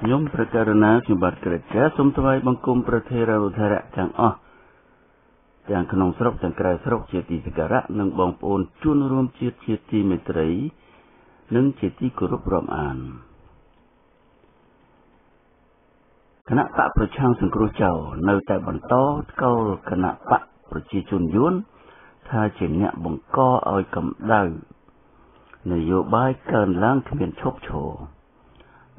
ខ្ញុំព្រះករុណាខ្ញុំបាទក្រចាសូមថ្វាយបង្គំប្រធារានុធរៈទាំងអស់ទាំងក្នុងស្រុកទាំងក្រៅស្រុកជាទីសក្ការៈនិងបងប្អូនជួនរួមជាតិជាទីមេត្រី និងជាទីគោរពរាប់អានគណៈបកប្រឆាំងសង្គ្រោះចៅនៅតែបន្តថ្កោលគណៈបកប្រជាជនយួនថាជាអ្នកបង្កឲ្យកម្ដៅនយោបាយកើនឡើងគ្មានឈប់ឈរ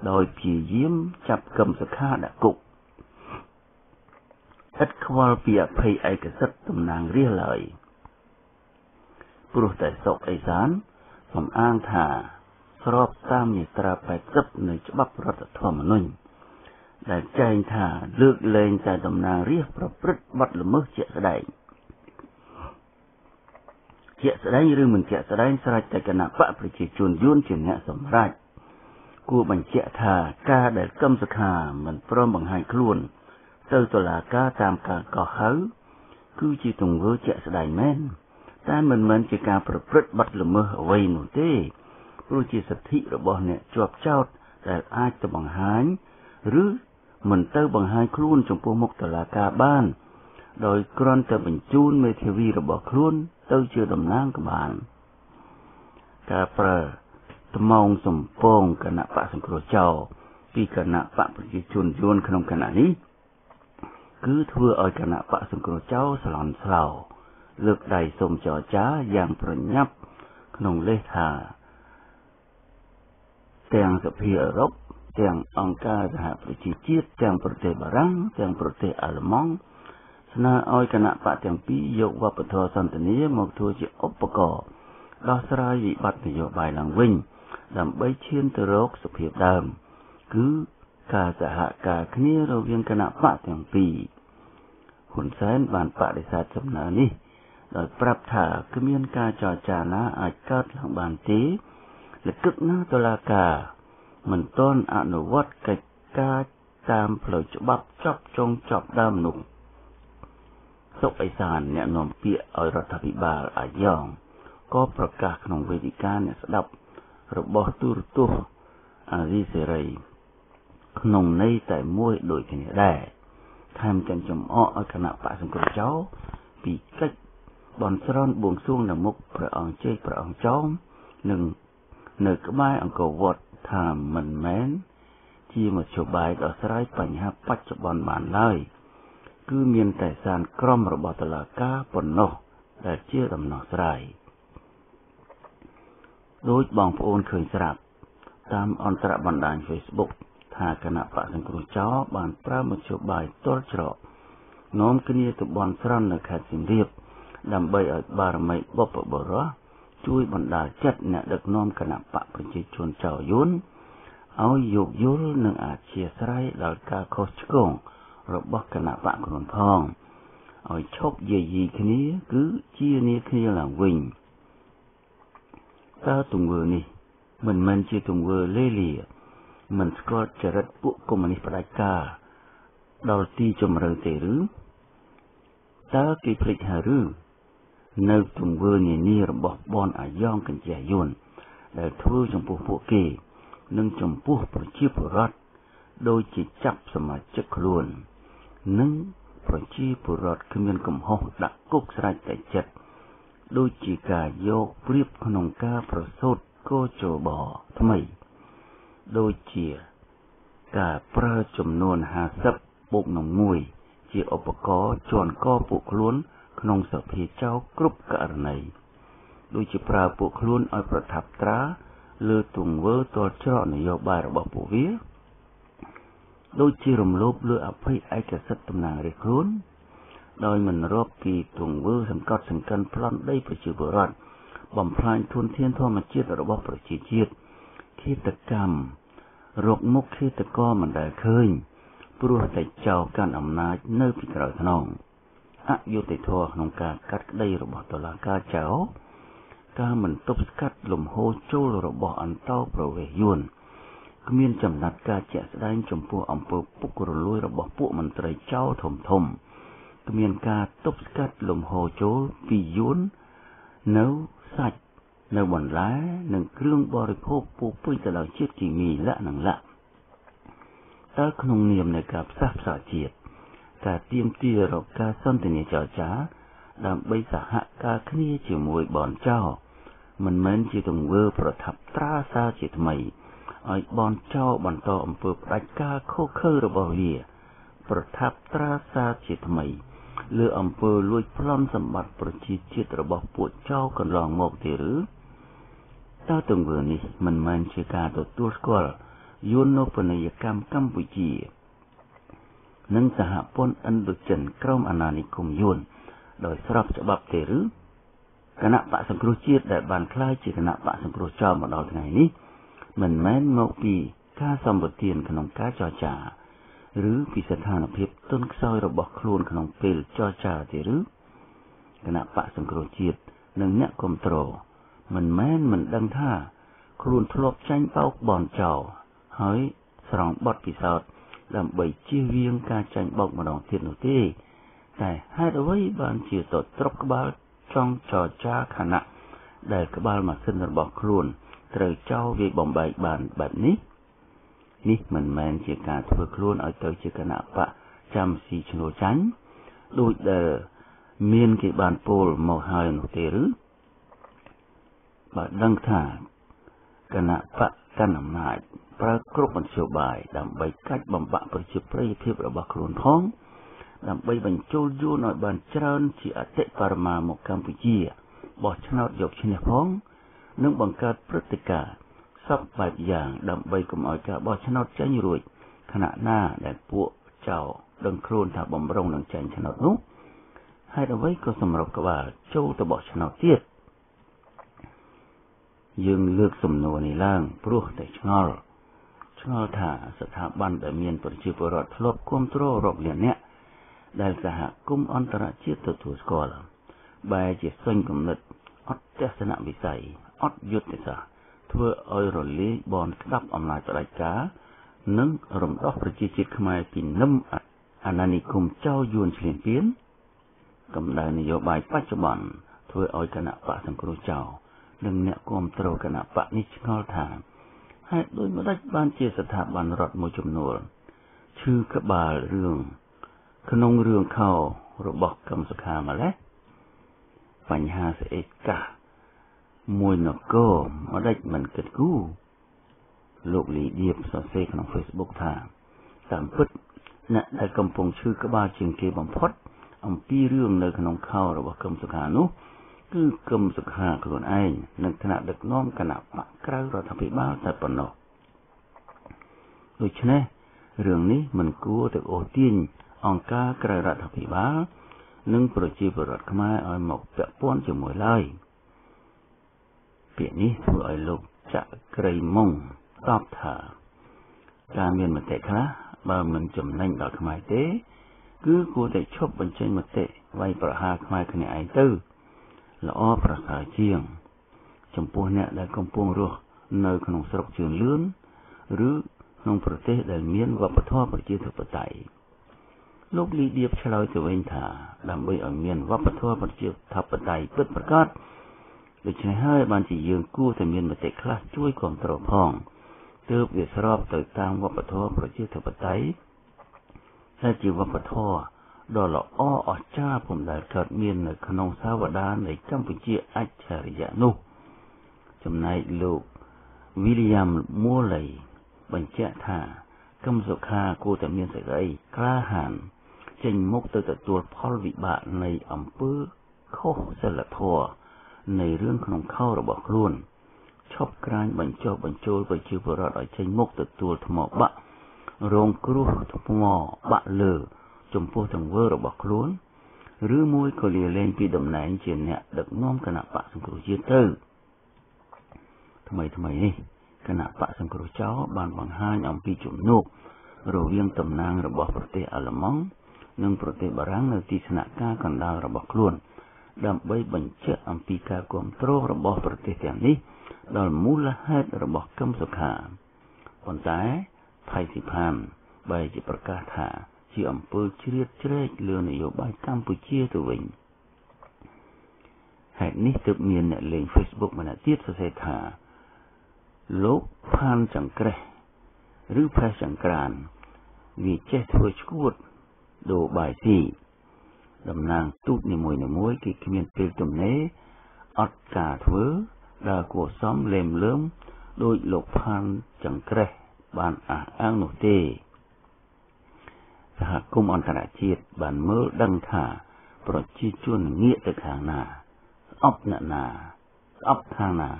ដោយព្យាយាមចាប់កឹមសុខាដាក់គុកឥតខ្វល់ពីអភ័យឯកសិទ្ធិតំណាងរាស្ត្រឡើយព្រោះតែសុកអេសានសំអាងថាស្របតាមមាត្រា80នៃច្បាប់រដ្ឋធម្មនុញ្ញដែលចែងថាលើកលែងតែតំណាងរាស្ត្រប្រព្រឹត្តបទល្មើសជាក់ស្ដែងជាក់ស្ដែងឬមិនជាក់ស្ដែងស្រេចតែគណៈបកប្រជាជនយួនជាអ្នកសម្រេច គួរបញ្ជាក់ថាការដែលកឹមសុខាមិនព្រមបង្ហាញខ្លួន ទៅតុលាការតាមការកោះហៅគឺជាទង្វើជាក់ស្ដែងមែនតែមិនមែនជាការប្រព្រឹត្តបទល្មើសអ្វីនោះទេព្រោះជាសិទ្ធិរបស់អ្នកជាប់ចោតដែលអាចទៅបង្ហាញឬមិនទៅបង្ហាញខ្លួនចំពោះមុខតុលាការបាន ដោយគ្រាន់តែបញ្ជូនមេធាវីរបស់ខ្លួនទៅជាតំណាងក្បាលការប្រើ ថ្មងសំពងគណៈបកសង្គ្រោះចោលពីគណៈបកប្រជាជនយួនក្នុងគណៈនេះគឺធ្វើឲ្យគណៈបកសង្គ្រោះចោលស្លន់ស្លោលើកដៃសូមចរចាយ៉ាងប្រញាប់ក្នុងលេសថាទាំងសភាអឺរ៉ុបទាំងអង្គការសហប្រជាជាតិទាំងប្រទេសបារាំងទាំងប្រទេសអាល្លឺម៉ង់ស្នើឲ្យគណៈបកទាំងពីរយកវប្បធម៌សន្តិនិកមកធ្វើជាឧបករណ៍ដោះស្រាយវិបត្តិនយោបាយឡើងវិញ ដើម្បីឈានទៅរកសភាពដើម គឺការសហការគ្នារវាងគណៈបកទាំងពីរហ៊ុនសែនបានបដិសេធសំណើនេះដោយប្រាប់ថាគ្មានការចរចាណាអាចកើតឡើងបានទេលកឹកណាតុលាការមិនទាន់អនុវត្តកិច្ចការតាមផ្លូវច្បាប់ចប់ចុងចប់ដើមនោះសុកអេសានអ្នកនាំពាក្យឲ្យរដ្ឋាភិបាលអាយ៉ងក៏ប្រកាសក្នុងវេទិកាអ្នកស្ដាប់ របស់ទូរទស្សន៍អាស៊ីសេរី ក្នុងន័យតែមួយដូចគ្នាដែរថែមទាំងចំអកឲ្យគណៈបកសង្គ្រោះចោលពីកិច្ចបន់ស្រន់បួងសួងនៅមុខព្រះអង្គជ័យព្រះអង្គចោមនិងនៅក្បែរអង្គរវត្តថាមិនមែនជាមធ្យោបាយដោះស្រាយបញ្ហាបច្ចុប្បន្នបានឡើយគឺមានតែសានក្រមរបស់តុលាការប៉ុណ្ណោះដែលជាដំណោះស្រាយ ដោយបងប្អូនឃើញស្រាប់តាមអន្តរបណ្ដាញ Facebook ថាគណៈបកសង្គ្រោះចោបានប្រើមធ្យោបាយទល់ច្រកនាំគ្នាទៅបន់ស្រន់នៅខេត្តសៀមរាបដើម្បីឲ្យបារមីបុព្វបុរសជួយបណ្ដាលចិត្តអ្នកដឹកនាំគណៈបកប្រជាជនចៅយួនឲ្យយោគយល់និងអធិស្ឋានដល់ការខុសឆ្គងរបស់គណៈបកខ្លួនផងឲ្យឈប់យាយីគ្នា គឺជានាគ្នាឡើងវិញ តើទង្វើនេះ មិនមែនជាទង្វើលេលាមិនស្គាល់ចរិតពួកកុម្មុយនីសផ្ដាច់ការដល់ទីជម្រៅទេឬតើគេភ្លេចហើយឬនៅទង្វើនានារបស់បនអាយ៉ងកញ្ចែយួនដែលធ្វើចំពោះពួកគេ និងចំពោះប្រជាពលរដ្ឋដោយជាចាប់សមាជិកខ្លួន និងប្រជាពលរដ្ឋគ្មានកំហុសដាក់គុកស្រេចតែចិត្ត ដូចជាការយកព្រៀបក្នុងការប្រសូតកោចបថ្មី ដូចជាការប្រើចំនួន50បូកនឹង1ជាឧបករណ៍ជន់កពួកខ្លួន ក្នុងសភាចៅគ្រប់ករណីដូចជាប្រើពួកខ្លួនឲ្យប្រថាប់ត្រាលើទង្វើទល់ច្រកនយោបាយរបស់ពួកវា ដូចជារំលោភលើអភ័យឯកសិទ្ធិតំណាងរាស្ត្រខ្លួន ដោយមិនរាប់ពីទង្វើសង្កត់សង្កិនប្លន់ដីប្រជាពលរដ្ឋបំផ្លាញធនធានធម្មជាតិរបស់ប្រជាជាតិឃាតកម្មរកមុខឃាតករមិនដែលឃើញ ព្រោះតែចោលកាន់អំណាចនៅពីក្រោយខ្នងអយុត្តិធម៌ក្នុងការកាត់ក្តីរបស់តុលាការចៅការមិនទប់ស្កាត់លំហូរចូលរបស់អន្តោប្រវេសន៍យួនគ្មានចំណាត់ការជាក់ស្ដែងចំពោះអំពើពុករលួយរបស់ពួកមន្ត្រីចៅធំធំ គ្មានការទប់ស្កាត់លំហូរចូលពីយួននៅសាច់នៅបន្លែនិងគ្រឿងបរិភោគពោពេញទៅដោយជាតិគីមីលក្ខណៈលក្ខតើក្នុងនាមនៃការផ្សះផ្សាជាតិការទៀមទារកការសន្ទនាចរចា ដើម្បីសហការគ្នាជាមួយបនចោមិនមែនជាទង្វើប្រថាប់ត្រាសាជាថ្មីឲ្យបនចោបន្តអំពើផ្ដាច់ការខុសខើរបស់វា ប្រថាប់ត្រាសាជាថ្មី លើអំពើលួចប្លន់សម្បត្តិប្រជាជាតិរបស់ពួកចោកន្លងមកទេឬតើទង្វើនេះមិនមែនជាការទទួលស្គាល់យន្តពនីយកម្មកម្ពុជា និងសហព័ន្ធឥណ្ឌូចិនក្រមអាណានិគមយួនដោយស្របច្បាប់ទេឬគណៈបកសង្គ្រោះជាតិដែលបានក្លាយជាគណៈបកសង្គ្រោះចោលមកដល់ថ្ងៃនេះមិនមែនមកពីការសម្បទានក្នុងការចរចា ឬពីស្ថានភាពទុនខ្សោយរបស់ខ្លួនក្នុងពេលចរចាទេឬគណៈបកសង្គ្រោះជាតិនិងអ្នកគ្រប់គ្រងមិនមែនមិនដឹងថា ខ្លួនធ្លាប់ចាញ់បោកបនចោលហើយស្រង់បទពិសោធន៍ដើម្បីជៀសវាងការចាញ់បោកម្ដងទៀតនោះទេ តែហេតុអ្វីបានជាទៅត្រប់ក្បាលចង់ចរចាខណៈដែលក្បាលម៉ាស៊ីនរបស់ខ្លួន ត្រូវចោលវាបំបែកបានបែបនេះ នេះមិនមែនជាការធ្វើខ្លួនឲ្យទៅជាគណៈបកចាំស៊ីឈ្នួលចាញ់ដូចដែលមានគេបានពោលមកហើយនោះទេឬបើដឹងថាគណៈបកកាន់អំណាចប្រើគ្រប់មធ្យោបាយដើម្បីកាច់បំបាក់ប្រជាប្រិយភាពរបស់ខ្លួនផងដើម្បីបញ្ចូលយួនឲ្យបានច្រើនជាអតិបរមាមកកម្ពុជាបោះឆ្នោតយកឈ្នះផង និងបង្កើតព្រឹត្តិការណ៍ សពបែបយ៉ាងដើម្បីកុំឲ្យការបោះឆ្នោតចេញរួចខណៈណាដែលពួកចៅដឹងខ្លួនថាបំរុងនឹងចេញឆ្នោតនោះហេតុអ្វីក៏សម្របក្បាលចូលទៅបោះឆ្នោតទៀតយើងលើកសំណួរនេះឡើងព្រោះតែឆ្ងល់ឆ្ងល់ថាស្ថាប័នដែលមានប្រជាពលរដ្ឋធ្លាប់គ្រប់គ្រងរាប់លានអ្នកដែលសហគមន៍អន្តរជាតិទទួលស្គាល់បែរជាសេញគំនិតអត់ទស្សនវិស័យអត់យុទ្ធសាស្ត្រ ធ្វើឲ្យរលាយបនក្តាប់អំណាចផ្ដាច់ការនិងរំដោះប្រជាជាតិខ្មែរពីនឹមអាណានិគមចៅយួនឈ្លានពានកម្ដៅនយោបាយបច្ចុប្បន្នធ្វើឲ្យគណៈបកសង្គ្រោះចៅនិងអ្នកគ្រប់គ្រងគណៈបកនេះឆ្ងល់ថាហេតុដូចម្ដេចបានជាស្ថាប័នរដ្ឋមួយចំនួនឈឺក្បាលរឿងក្នុងរឿងខោរបស់កឹមសុខាម្លេះបញ្ហាស្អេកកាស មួយនគរម្ដេចមិនគិតគូរលោកលីឌៀបសរសេរក្នុង Facebook ថាតាមពិតអ្នកដែលកំពុងឈឺក្បាលជាងគេបំផុត អំពីរឿងនៅក្នុងខោរបស់កឹមសុខានោះគឺគឹមសុខាខ្លួនឯងនិងថ្នាក់ដឹកនាំគណៈបកក្រៅរដ្ឋាភិបាលតែប៉ុណ្ណោះដូច្នេះរឿងនេះមិនគួរទៅអូសទាញអង្គការក្រៅរដ្ឋាភិបាលនិងប្រជាពលរដ្ឋខ្មែរឲ្យមកពាក់ព័ន្ធជាមួយឡើយ ពាក្យនេះធ្វើឲ្យលោកចក្រីមុងតបថាការមានមតិខ្លះបើមិនចំណេញដល់ខ្មែរទេ គឺគួរតែឈប់បញ្ចេញមតិវាយប្រហារខ្មែរគ្នាឯងទៅ ល្អប្រសើរជាង ចំពោះអ្នកដែលកំពុងរស់នៅក្នុងស្រុកជឿនលឿនឬក្នុងប្រទេសដែលមានវប្បធម៌ប្រជាធិបតេយ្យលោកលីឌៀបឆ្លើយទៅវិញថាដើម្បីឲ្យមានវប្បធម៌ប្រជាធិបតេយ្យពិតប្រាកដ ដូច្នេះហើយបានជាយើងគួរតែមានមតិខ្លះជួយគ្រប់គ្រងផងទើបវាស្របទៅតាមវប្បធម៌ប្រជាធិបតេយ្យហើយជាវប្បធម៌ដ៏ល្អអស្ចារ្យពុំដែលកើតមាននៅក្នុងសាវតានៃកម្ពុជាអច្ឆរិយៈនោះ ចំណែកលោក William Morley បញ្ជាក់ថាកឹមសុខាគួរតែមានសេចក្តីក្លាហានចេញមុខទៅទទួលផលវិបាកនៃអំពើខុសសិលធម៌ នៃរឿងក្នុងខោរបស់ខ្លួនឈប់ក្រាញបញ្ចុះបញ្ចូលប្រជាពលរដ្ឋឲ្យចេញមុខទទួលថ្មបាក់រងគ្រោះថ្មបាក់លើចំពោះទង្វើរបស់ខ្លួន ឬមួយក៏លាលែងពីតំណែងជាអ្នកដឹកនាំគណៈបកសង្គ្រោះជាតិទៅថ្មីថ្មីនេះគណៈបកសង្គ្រោះចោបានបង្ហាញអំពីជំនួបរវាងតំណាងរបស់ប្រទេសអាល្លឺម៉ង់និងប្រទេសបារាំងនៅទីស្នាក់ការកណ្ដាលរបស់ខ្លួន ដើម្បីបញ្ជាក់អំពីការគ្រប់គ្រងរបស់ប្រទេសទាំងនេះ ដល់មូលហេតុរបស់កឹមសុខាប៉ុន្តែផៃស៊ីផានបែរជាប្រកាសថាជាអំពើជ្រៀតជ្រែកលើនយោបាយកម្ពុជាទៅវិញហេតុនេះទើបមានអ្នកលេង Facebook ម្នាក់ទៀតសរសេរថាលោកផានចង្ក្រេះឬផេះចង្ក្រានវាចេះធ្វើឈួតដូរបាយស៊ី តំណាងទូតនីមួយៗគេគ្មានពេលទំនេរអត់ការធ្វើដែលគួរសមលេមលើមដោយលោកផានចង្ក្រេះបានអះអាងនោះទេសហគមន៍អន្តរជាតិបានមើលដឹងថា ប្រជាជនងាកទៅខាងណាស្អប់អ្នកណាស្អប់ខាងណា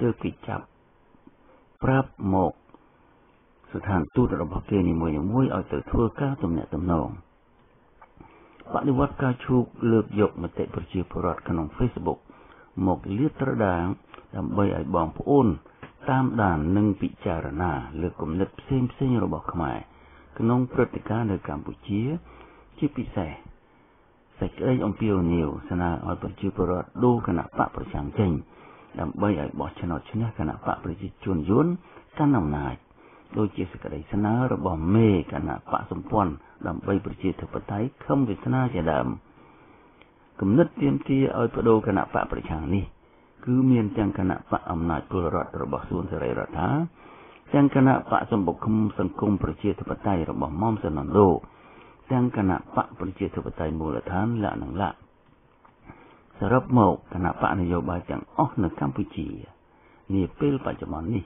ទើបគេចាប់ប្រាប់មកស្ថានទូតរបស់គេនីមួយៗឲ្យទៅធ្វើការទំនាក់ទំនង បដិវត្តការឈូកលើកយកមតិប្រជាពលរដ្ឋក្នុង Facebook មកលាតត្រដាងដើម្បីឲ្យបងប្អូន តាមដាននិងពិចារណាលើគំនិតផ្សេងផ្សេងរបស់ខ្មែរក្នុងព្រឹត្តិការណ៍នៅកម្ពុជា ជាពិសេសសេចក្តីអំពាវនាវស្នើឲ្យប្រជាពលរដ្ឋដូរគណៈបកប្រឆាំងចេញដើម្បីឲ្យបោះឆ្នោតឈ្នះគណៈបកប្រជាជនយួនកាន់អំណាច ដូចជាសេចក្តីស្នើរបស់មេគណៈបកសម្ព័ន្ធដើម្បីប្រជាធិបតេយ្យខំវាសនាជាដើមគំនិតទាមទារឲ្យបដូរគណៈបកប្រឆាំងនេះ គឺមានទាំងគណៈបកអំណាចពលរដ្ឋរបស់សួនសេរីរដ្ឋាទាំងគណៈបកសម្បុកសង្គមប្រជាធិបតេយ្យរបស់មុំសននដូទាំងគណៈបកប្រជាធិបតេយ្យមូលដ្ឋានលក្ខណៈលក្ខសរុបមកគណៈបកនយោបាយទាំងអស់នៅកម្ពុជានាពេលបច្ចុប្បន្ននេះ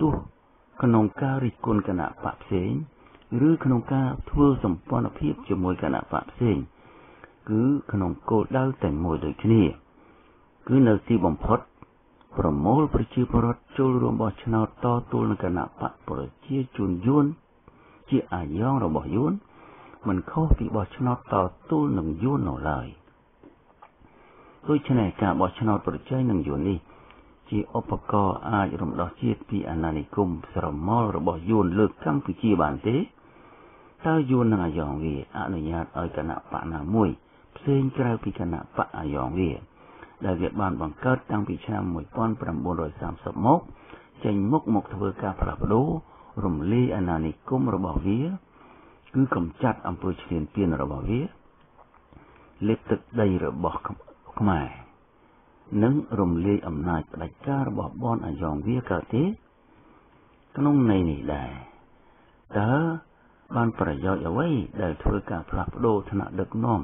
ទោះ ក្នុងការរិះគន់គណៈបកផ្សេងឬក្នុងការធ្វើសម្ព័ន្ធភាពជាមួយគណៈបកផ្សេងគឺក្នុងគោលដៅតែមួយដូចគ្នា គឺនៅទីបំផុត ប្រមូលប្រជាពលរដ្ឋចូលរួមបោះឆ្នោតតទល់នឹងគណៈបកប្រជាជនយួនជាអាយ៉ងរបស់យួនមិនខុសពីបោះឆ្នោតតទល់នឹងយួននៅឡើយដូច្នេះការបោះឆ្នោតប្រជែងនឹងយួននេះ ជាឧបករណ៍អាចរំដោះជាតិពីអាណានិគមស្រមោលរបស់យួនលើកម្ពុជាបានទេតើយួននឹងអាយ៉ងវាអនុញ្ញាតឲ្យគណៈបកណាមួយផ្សេងក្រៅពីគណៈបកអាយ៉ងវាដែលវាបានបង្កើតតាំងពីឆ្នាំ1930មកចេញមុខមកធ្វើការផ្លាស់ប្ដូររំលាយអាណានិគមរបស់វា គឺកំចាត់អំពើឈ្លានពានរបស់វាលេបទឹកដីរបស់ខ្មែរ និងរំលាយអំណាចផ្ដាច់ការរបស់បនអាយ៉ងវាកើតទេ ក្នុងន័យនេះដែរតើបានប្រយោជន៍អ្វីដែលធ្វើការផ្លាស់ប្ដូរឋានៈដឹកនាំ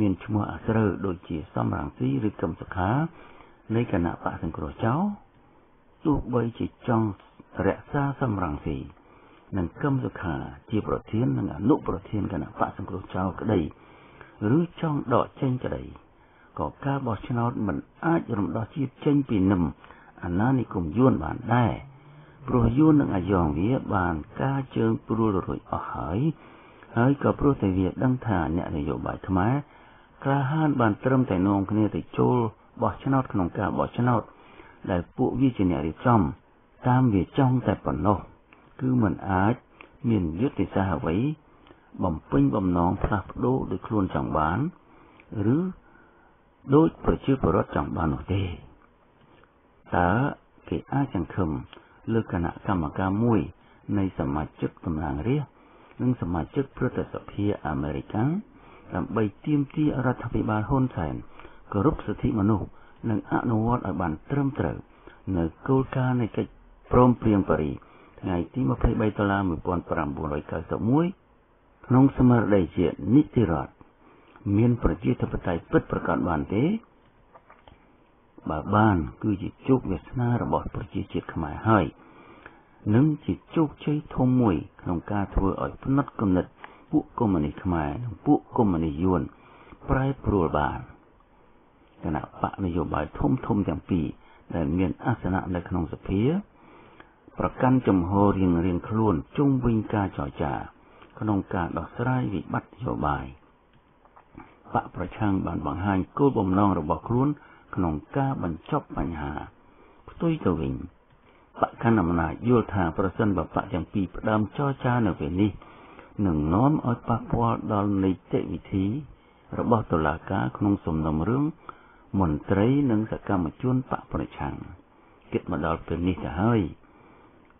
មានឈ្មោះអាស្រូវដូចជាសំរងស៊ីឬកឹមសុខានៃគណៈបកសង្គ្រោះចៅទោះបីជាចង់រក្សាសំរងស៊ីនិងកឹមសុខាជាប្រធាននិងអនុប្រធានគណៈបកសង្គ្រោះចៅក្តី ឬចង់ដកចេញក្តី ក៏ការបោះឆ្នោតមិនអាចរំដោះជាតិចេញពីនឹមអាណានិគមយួនបានដែរព្រោះយួននិងអាយ៉ងវាបានការជើងព្រួលរួចអស់ហើយហើយក៏ព្រោះតែវាដឹងថាអ្នកនយោបាយខ្មែរក្លាហានបានត្រឹមតែនាំគ្នាទៅចូលបោះឆ្នោតក្នុងការបោះឆ្នោតដែលពួកវាជាអ្នករៀបចំតាមវាចង់តែប៉ុណ្ណោះគឺមិនអាចមានយុទ្ធសាស្ត្រអ្វីបំពេញបំណងផ្លាស់ប្ដូរដោយខ្លួនចង់បាន ឬ ដោយប្រជាពលរដ្ឋចង់បាននោះទេតើគេអាចសង្ឃឹមលើគណៈកម្មការមួយនៃសមាជិកតំណាងរាស្ត្រនិងសមាជិកព្រឹទ្ធសភាអាមេរិកដើម្បីទាមទាររដ្ឋាភិបាលហ៊ុនសែនគោរពសិទ្ធិមនុស្សនិងអនុវត្តឲ្យបានត្រឹមត្រូវនៅគោលការណ៍នៃកិច្ចព្រមព្រៀងប៉ារីសថ្ងៃទី23ដុល្លារ1991ក្នុងស្មារតីជានីតិរដ្ឋ មានប្រជាធិបតេយ្យពិតប្រាកដបានទេបើបានគឺជាជោគវាសនារបស់ប្រជាជាតិខ្មែរហើយនិងជាជោគជ័យធំមួយក្នុងការធ្វើឲ្យផ្នត់គំនិតពួកកុម្មុយនីសខ្មែរនិងពួកកុម្មុយនីសយួនប្រែប្រួលបានគណៈបកនយោបាយធំធំទាំងពីរដែលមានអាសនៈនៅក្នុងសភា ប្រកាន់ចំហរៀងរៀងខ្លួនជុំវិញការចរចា ក្នុងការដោះស្រាយវិបត្តិនយោបាយ បកប្រឆាំងបានបង្ហាញគោលបំណងរបស់ខ្លួនក្នុងការបញ្ចប់បញ្ហា ផ្ទុយទៅវិញបកកណ្ដាលអំណាចយល់ថាប្រសិនបើបកទាំងពីរផ្ដើមចរចានៅពេលនេះនឹងនាំឲ្យប៉ះពាល់ដល់នីតិវិធី របស់តុលាការក្នុងសំណុំរឿងមន្ត្រីនិងសកម្មជនបកប្រឆាំងគិតមកដល់ពេលនេះទៅហើយ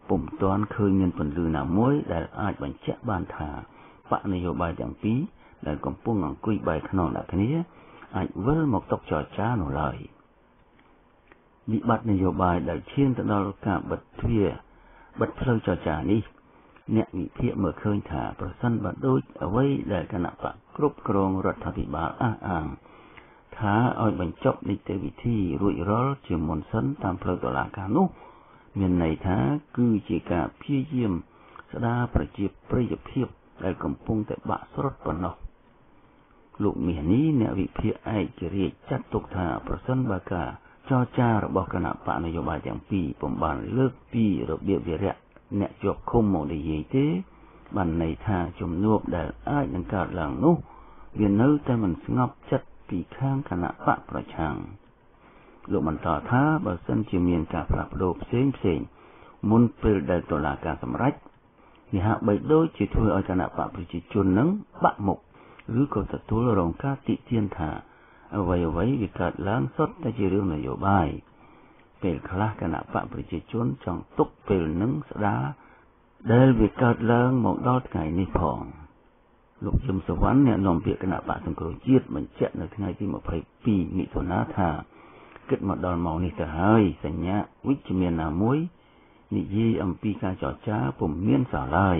ពុំទាន់ឃើញមានពន្លឺណាមួយដែលអាចបញ្ជាក់បានថាបកនយោបាយទាំងពីរ ដែលកំពុងអង្គុយបែរខ្នងដាក់គ្នាអាចវិលមកតុចរចានោះឡើយវិបត្តិនយោបាយដែលឈានទៅដល់ការបិទទ្វារបិទផ្លូវចរចានេះ អ្នកវិភាគមើលឃើញថាប្រសិនបើដូចអ្វីដែលគណៈបកគ្រប់គ្រងរដ្ឋាភិបាលអះអាងថាឲ្យបញ្ចប់នីតិវិធីរួចរាល់ជាមុនសិនតាមផ្លូវតុលាការនោះ មានន័យថាគឺជាការព្យាយាមស្ដារប្រជាប្រិយភាពដែលកំពុងតែបាក់ស្រុតប៉ុណ្ណោះ លោកមាសនេះអ្នកវិភាគឯករាជ្យចាត់ទុកថាប្រសិនបើការចរចារបស់គណៈបកនយោបាយទាំងពីរពុំបានលើកពីរបៀបវិរៈអ្នកជាប់ឃុំមកនិយាយទេបានន័យថាជំនួបដែលអាចនឹងកើតឡើងនោះ វានៅតែមិនស្ងប់ចិត្តពីខាងគណៈបកប្រឆាំងលោកបន្តថាបើសិនជាមានការផ្លាស់ប្ដូរផ្សេងផ្សេងមុនពេលដែលតុលាការសម្រេចនេះហាក់បីដូចជាធ្វើឲ្យគណៈបកប្រជាជននឹងបាក់មុខ ឬក៏ទទួលរងការតិទៀនថា អ្វីអ្វីវាកើតឡើងសុទ្ធតែជារឿងនយោបាយពេលខ្លះគណៈបកប្រជាជនចង់ទុកពេលនឹងស្ដារដែលវាកើតឡើងមកដល់ថ្ងៃនេះផងលោកយឹមសវណ្ណអ្នកនាំពាក្យគណៈបកសង្គ្រោះជាតិបញ្ជាក់នៅថ្ងៃទី22មិថុនាថាគិតមកដល់ម៉ោងនេះទៅហើយសញ្ញាវិជ្ជមានណាមួយនិយាយអំពីការចរចាពុំមានសោះឡើយ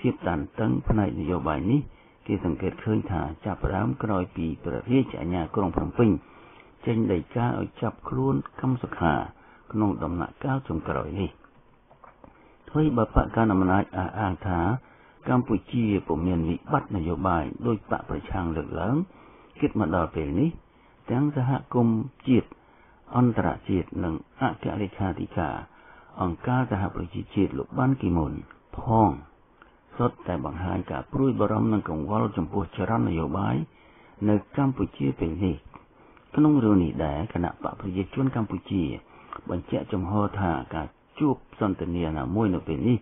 ភាពតានតឹងផ្នែកនយោបាយនេះ គេសង្កេតឃើញថាចាប់ផ្ដើមក្រោយពីព្រះរាជអាជ្ញាក្រុងភ្នំពេញចេញដីកាឲ្យចាប់ខ្លួនកម្មសុខា ក្នុងដំណាក់កាលចុងក្រោយនេះថ្មីបើបកកណ្ដាលអំណាចអះអាងថា កម្ពុជាពុំមានវិបត្តិនយោបាយដោយបកប្រឆាំងលើកឡើងគិតមកដល់ពេលនេះទាំងសហគមន៍ជាតិអន្តរជាតិនិងអគ្គលេខាធិការអង្គការសហប្រជាជាតិលោកបានគីមុនផង សុទ្ធតែបង្ហាញការព្រួយបារម្ភនិងកង្វល់ចំពោះចរន្តនយោបាយនៅកម្ពុជាពេលនេះក្នុងរឿងនេះដែរគណៈបកប្រជាជនកម្ពុជា បញ្ជាក់ចំហថាការជួបសន្ទនាណាមួយនៅពេលនេះ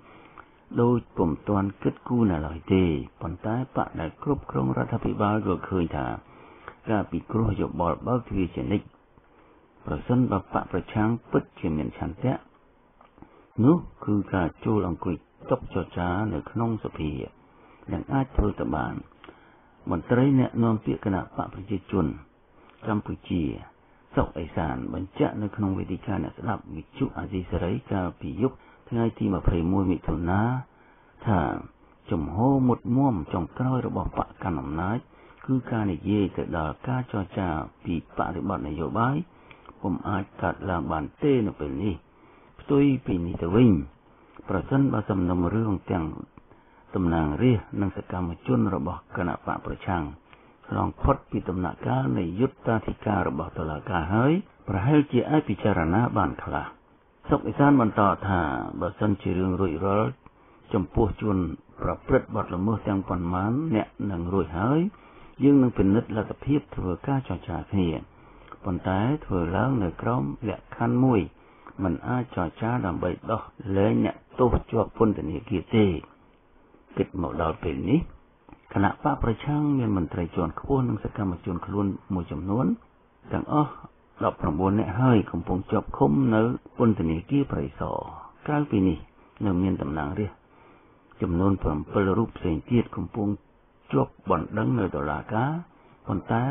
ដោយពុំទាន់គិតគូរនៅឡើយទេប៉ុន្តែបកដែលគ្រប់គ្រងរដ្ឋាភិបាលក៏ឃើញថាការពិគ្រោះយោបល់បើកទ្វារជានិច្ចប្រសិនបើបកប្រឆាំងពិតជាមានឆន្ទៈនោះគឺការចូលអង្គុយតុចរចានៅក្នុងសភានឹងអាចធ្វើទៅបាន មន្ត្រីអ្នកនាំពាក្យគណៈបកប្រជាជនកម្ពុជាសុកអេសានបញ្ជាក់នៅក្នុងវេទិកាអ្នកស្ដាប់វិទ្យុអាស៊ីសេរីកាលពីយប់ថ្ងៃទី21មិថុនាថាចំហមុតមុំចុងក្រោយរបស់បកកណ្ដាលអំណាចគឺការនិយាយទៅដល់ការចរចាពីបរិបទនយោបាយពុំអាចកាត់ឡើងបានទេនៅពេលនេះផ្ទុយពីនេះទៅវិញ ប្រសិនបើសំណុំរឿងទាំងតំណាងរាស្ត្រនិងសកម្មជនរបស់គណៈបកប្រឆាំងឆ្លងផុតពីដំណាក់កាលនៃយុត្តាធិការរបស់តុលាការហើយប្រហែលជាអាចពិចារណាបានខ្លះសុកអេសានបន្តថាបើសិនជារឿងរួចរាល់ចំពោះជនប្រព្រឹត្តបទល្មើសទាំងប៉ុន្មានអ្នកនឹងរួចហើយយើងនឹងពិនិត្យលទ្ធភាពធ្វើការចរចាគ្នាប៉ុន្តែធ្វើឡើងនៅក្រោមលក្ខខណ្ឌមួយ មិនអាចចរចាដើម្បីដោះលែងអ្នកទោសជាប់ពន្ធនាគារទេគិតមកដល់ពេលនេះគណៈបកប្រឆាំងមានមន្ត្រីជាន់ខ្ពស់និងសកម្មជនខ្លួនមួយចំនួនទាំងអស់19នាក់ហើយកំពុងជាប់ឃុំនៅពន្ធនាគារប្រៃសណក្រៅពីនេះនៅមានតំណាងរាស្ត្រចំនួន7រូបផ្សេងទៀតកំពុងជាប់បណ្ដឹងនៅតុលាការប៉ុន្តែ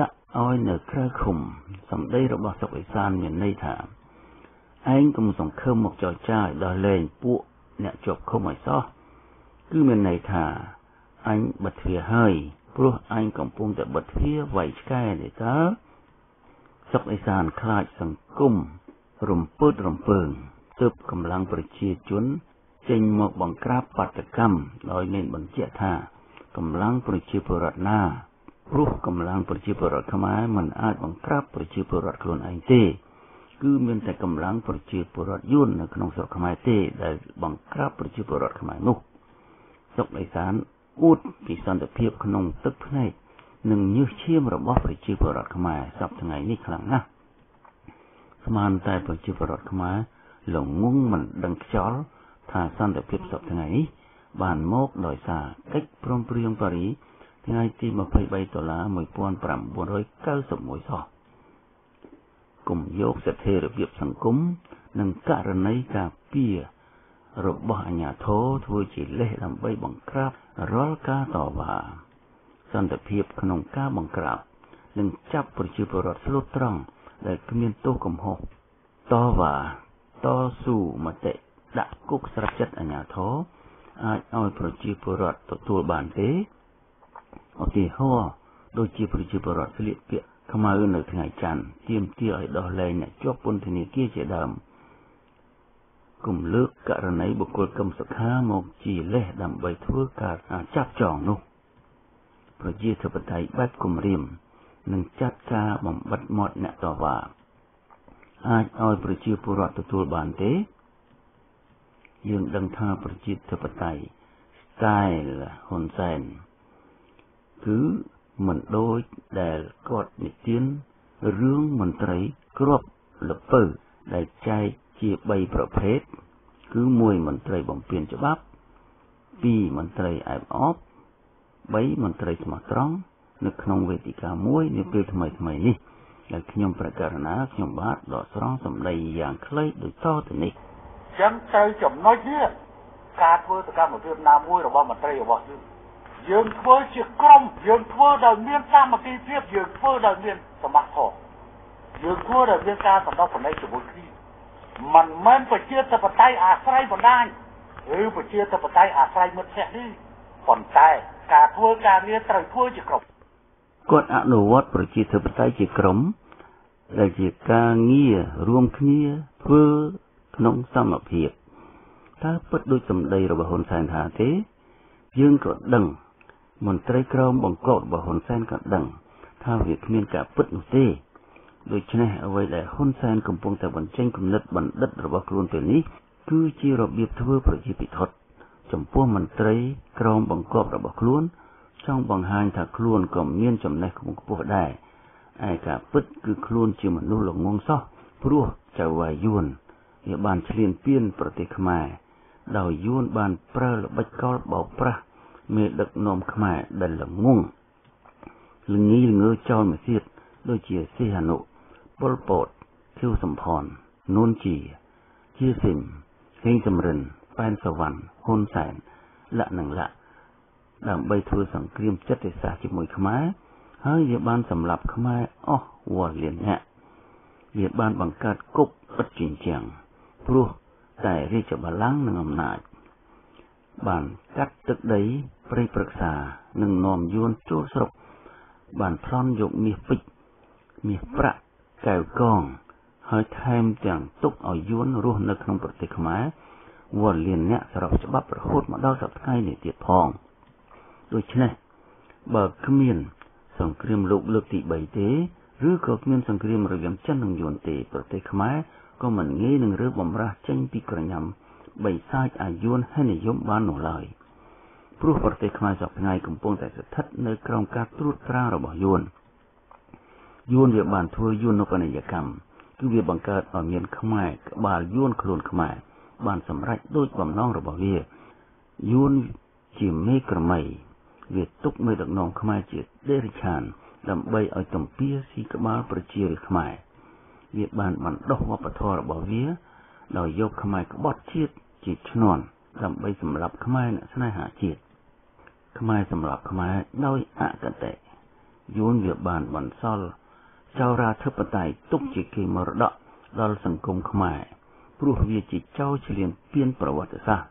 ដាក់ឲ្យនៅក្រៅឃុំសម្ដីរបស់សុកអេសានមានន័យថា ឯងកុំសង្ឃឹមមកចរចាឲ្យដល់លែងពួកអ្នកជាប់ឃុំឲ្យសោះគឺមានន័យថាអញបិទទ្វារហើយព្រោះអញកំពុងតែបិទទ្វារវាយឆ្កែនេះតើសុកអេសានខ្លាចសង្គមរំពើតរំពើងទើបកម្លាំងប្រជាជនចេញមកបង្ក្រាបបាតកម្មដោយមានបញ្ជាក់ថាកម្លាំងប្រជាពលរដ្ឋណាព្រោះកម្លាំងប្រជាពលរដ្ឋខ្មែរមិនអាចបង្ក្រាបប្រជាពលរដ្ឋខ្លួនឯងទេ គឺមានតែកម្លាំងប្រជាពលរដ្ឋយួននៅក្នុងស្រុកខ្មែរទេ ដែលបង្ក្រាបប្រជាពលរដ្ឋខ្មែរនោះសុកអេសានអួតពីសន្តិភាពក្នុងទឹកភ្នែកនិងញើសឈាមរបស់ប្រជាពលរដ្ឋខ្មែរសប្តាហ៍ថ្ងៃនេះខ្លាំងណាស់ស្មានតែប្រជាពលរដ្ឋខ្មែរល្ងងមិនដឹងខ្យល់ថាសន្តិភាពសប្តាហ៍ថ្ងៃនេះបានមកដោយសារកិច្ចព្រមព្រៀងប៉ារីថ្ងៃទី23ដុល្លារ1991សោះ គំយកស្ថិរភាពសង្គមនិងករណីការពាររបស់អាជ្ញាធរធ្វើជាលេសដើម្បីបង្ក្រាបរាល់ការតវ៉ាសន្តិភាពក្នុងការបង្ក្រាបនិងចាប់ប្រជាពលរដ្ឋស្លូតត្រង់ដែលគ្មានទោសកំហុសតវ៉ាតស៊ូមតិដាក់គុកស្រាប់ចិត្តអាជ្ញាធរអាចឲ្យប្រជាពលរដ្ឋទទួលបានទេឧទាហរណ៍ដូចជាប្រជាពលរដ្ឋស្លៀកពាក់ ខ្មៅនៅថ្ងៃច័ន្ទទាមទារឲ្យដោះលែងអ្នកជាប់ពន្ធនាគារជាដើមគំលើកករណីបុគ្គលកឹមសុខាមកជាលេសដើម្បីធ្វើការចាប់ចងនោះប្រជាធិបតេយ្យបែបគំរាមនឹងចាត់ការបំបិតមាត់អ្នកតវ៉ាអាចឲ្យប្រជាពលរដ្ឋទទួលបានទេយើងដឹងថាប្រជាធិបតេយ្យ style ហ៊ុនសែនគឺ មិនដូចដែលគាត់និទានរឿងមន្ត្រីគ្រាប់លពៅដែលចែកជា3ប្រភេទគឺ1មន្ត្រីបំពេញច្បាប់2មន្ត្រីអែបអប3មន្ត្រីស្មោះត្រង់នៅក្នុងវេទិកាមួយនាពេលថ្មីថ្មីនេះដែលខ្ញុំប្រកាសណាខ្ញុំបាទដកស្រង់សម្ដីយ៉ាងខ្លីដូចតទៅនេះចឹងទៅចំណុចនេះការធ្វើសកម្មភាពណាមួយរបស់មន្ត្រីរបស់យើង យើងធ្វើជាក្រុមយើងធ្វើដោយមានសាមគ្គីភាពយើងធ្វើដោយមានសមាធិយើងធ្វើដោយមានការសន្តិសម្ដីជាមួយគ្នាមិនមែនប្រជាធិបតេយ្យអាស្រ័យបណ្ដាញឬប្រជាធិបតេយ្យអាស្រ័យមិត្តភ័ក្តិនេះប៉ុន្តែការធ្វើការងារត្រូវធ្វើជាក្រុមគាត់អនុវត្តប្រជាធិបតេយ្យជាក្រុមដែលជាការងាររួមគ្នាធ្វើក្នុងសមភាពតើពិតដូចសម្ដីរបស់ហ៊ុនសែនថាទេយើងក៏ដឹង មន្ត្រីក្រមបង្គាប់របស់ហ៊ុនសែនក៏ដឹង ថាវាគ្មានការពិតនោះទេដូច្នេះអ្វីដែលហ៊ុនសែនកំពុងតែបញ្ចេញគំនិតបណ្ឌិតរបស់ខ្លួនពេលនេះគឺជារបៀបធ្វើប្រជាពិធចំពោះមន្ត្រីក្រមបង្គាប់របស់ខ្លួន ចង់បង្ហាញថាខ្លួនក៏មានចំណេះខ្ពស់ដែរឯការពិតគឺខ្លួនជាមនុស្សល្ងងសោះព្រោះចៅវាយយួនវាបានឈ្លានពានប្រទេសខ្មែរដោយយួនបានប្រើល្បិចកលបោកប្រាស់ មេដឹកនាំខ្មែរដែលល្ងងល្ងីល្ងើចោលមកទៀតដូចជាសីហនុប៉ុលពតខៀវសំផននួនជាជាសិមហេងសំរិនប៉ែនសវណ្ណហ៊ុនសែនលក្ខនឹងលក្ខដើម្បីធ្វើសង្គ្រាមចិត្តសាស្ត្រជាមួយខ្មែរហើយវាបានសម្លាប់ខ្មែរអស់វល់លៀនអ្នកវាបានបង្កើតគុកឥតជញ្ជាំងព្រោះតែរាជបល្ល័ង្កនិងអំណាច បានកាត់ទឹកដីព្រៃព្រឹក្សានិងនាំយួនចូលស្រុក បានប្លន់យកមាសពេជ្រមាសប្រាក់កែវកង ហើយថែមទាំងទុកឲ្យយួនរស់នៅក្នុងប្រទេសខ្មែរវល់លៀនអ្នកសរុបច្បាប់រហូតមកដល់សប្តាហ៍នេះទៀតផងដូច្នេះបើគ្មាន សង្គ្រាមលោកលើកទី3ទេឬក៏គ្មានសង្គ្រាមរវាងចិននិងយួនទេប្រទេសខ្មែរក៏មិនងាយនឹងរើបំរាស់ចេញពីក្រញាំ បិសាចអាយួនហេនិយមបាននោះឡើយព្រោះប្រទេសខ្មែរសពថ្ងៃកំពុងតែស្ថិតនៅក្រោមការត្រួតត្រារបស់យួនយួនវាបានធ្វើយួននៅបនិយកម្មគឺវាបង្កើតឲ្យមានខ្មែរក្បាលយួនខ្លួនខ្មែរបានសម្រេចដូចបំណងរបស់វាយួនជាមេក្រមៃវាទុកមេដឹកនាំខ្មែរជាដេរិឆាន ដើម្បីឲ្យទំពាស៊ីក្បាលប្រជារាស្ត្រខ្មែរវាបានបណ្ដុះវប្បធម៌របស់វាដោយយកខ្មែរក្បត់ជាតិ ជាឈ្នន់ដើម្បីសម្លាប់ខ្មែរអ្នកស្នេហាជាតិខ្មែរសម្លាប់ខ្មែរដោយអកតេយួនវាបានបន្សល់ចៅរាធិបតេយ្យទុកជាគេមរតកដល់សង្គមខ្មែរព្រោះវាជាចៅឆ្លៀនពៀនប្រវត្តិសាស្ត្រ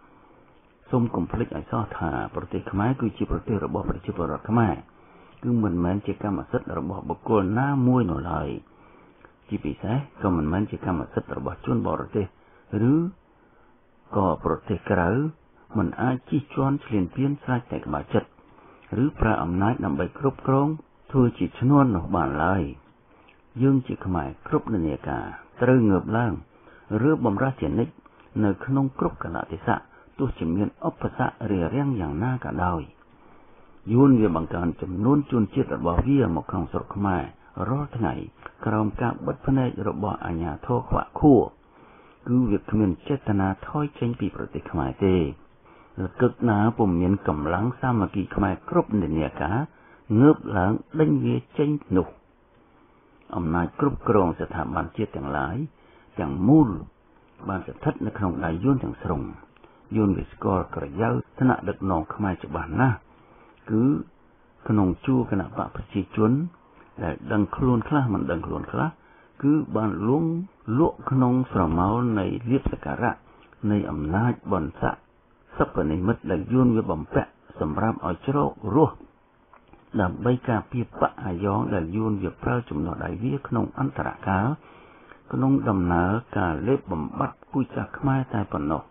សូមកុំភ្លេចឲ្យសោះថាប្រទេសខ្មែរគឺជាប្រទេសរបស់ប្រជាពលរដ្ឋខ្មែរគឺមិនមែនជាកម្មសិទ្ធិរបស់បុគ្គលណាមួយនោះឡើយជាពិសេសក៏មិនមែនជាកម្មសិទ្ធិរបស់ជនបរទេសឬ ក៏ប្រទេសក្រៅមិនអាចជិះជាន់ឈ្លានពានស្រេចតែក្បាលចិត្តឬប្រើអំណាចដើម្បីគ្រប់គ្រងធ្វើជាឈ្នន់នោះបានឡើយយើងជាខ្មែរគ្រប់និន្នាការត្រូវងើបឡើងឬបំរាស់ជានិច្ចនៅក្នុងគ្រប់កលៈទេសៈទោះជាមានឧបសគ្គរារាំងយ៉ាងណាក៏ដោយយួនវាបង្កើនចំនួនជនជាតិរបស់វាមកក្នុងស្រុកខ្មែររាល់ថ្ងៃក្រោមការបិទភ្នែករបស់អាជ្ញាធរខ្វាក់ខួរ គឺវាគ្មានចេតនាថយចេញពីប្រទេសខ្មែរទេលកឹកណាពុំមានកម្លាំងសាមគ្គីខ្មែរគ្រប់និន្នាការងើបឡើងដេញវាចេញនោះអំណាចគ្រប់គ្រងស្ថាប័នជាតិទាំងឡាយទាំងមូលបានស្ថិតនៅក្នុងដៃយួនទាំងស្រុងយួនវាស្គាល់ក្រយៅថ្នាក់ដឹកនាំខ្មែរច្បាស់ណាស់គឺក្នុងជួរគណៈបកប្រជាជនដែលដឹងខ្លួនខ្លះមិនដឹងខ្លួនខ្លះ គឺបានលងលក់ក្នុងស្រមោលនៃលៀបសការៈនៃអំណាចបនស័កសសពនិមិត្តដែលយួនវាបំពាក់សម្រាប់ឲ្យជ្រករស់ដើម្បីការពារបៈអាយ៉ងដែលយួនវាប្រើចំណោះដៃវាក្នុងអន្តរកាលក្នុងដំណើរការលេបបំបត្តិពូជសាសន៍ខ្មែរតែប៉ុណ្ណោះ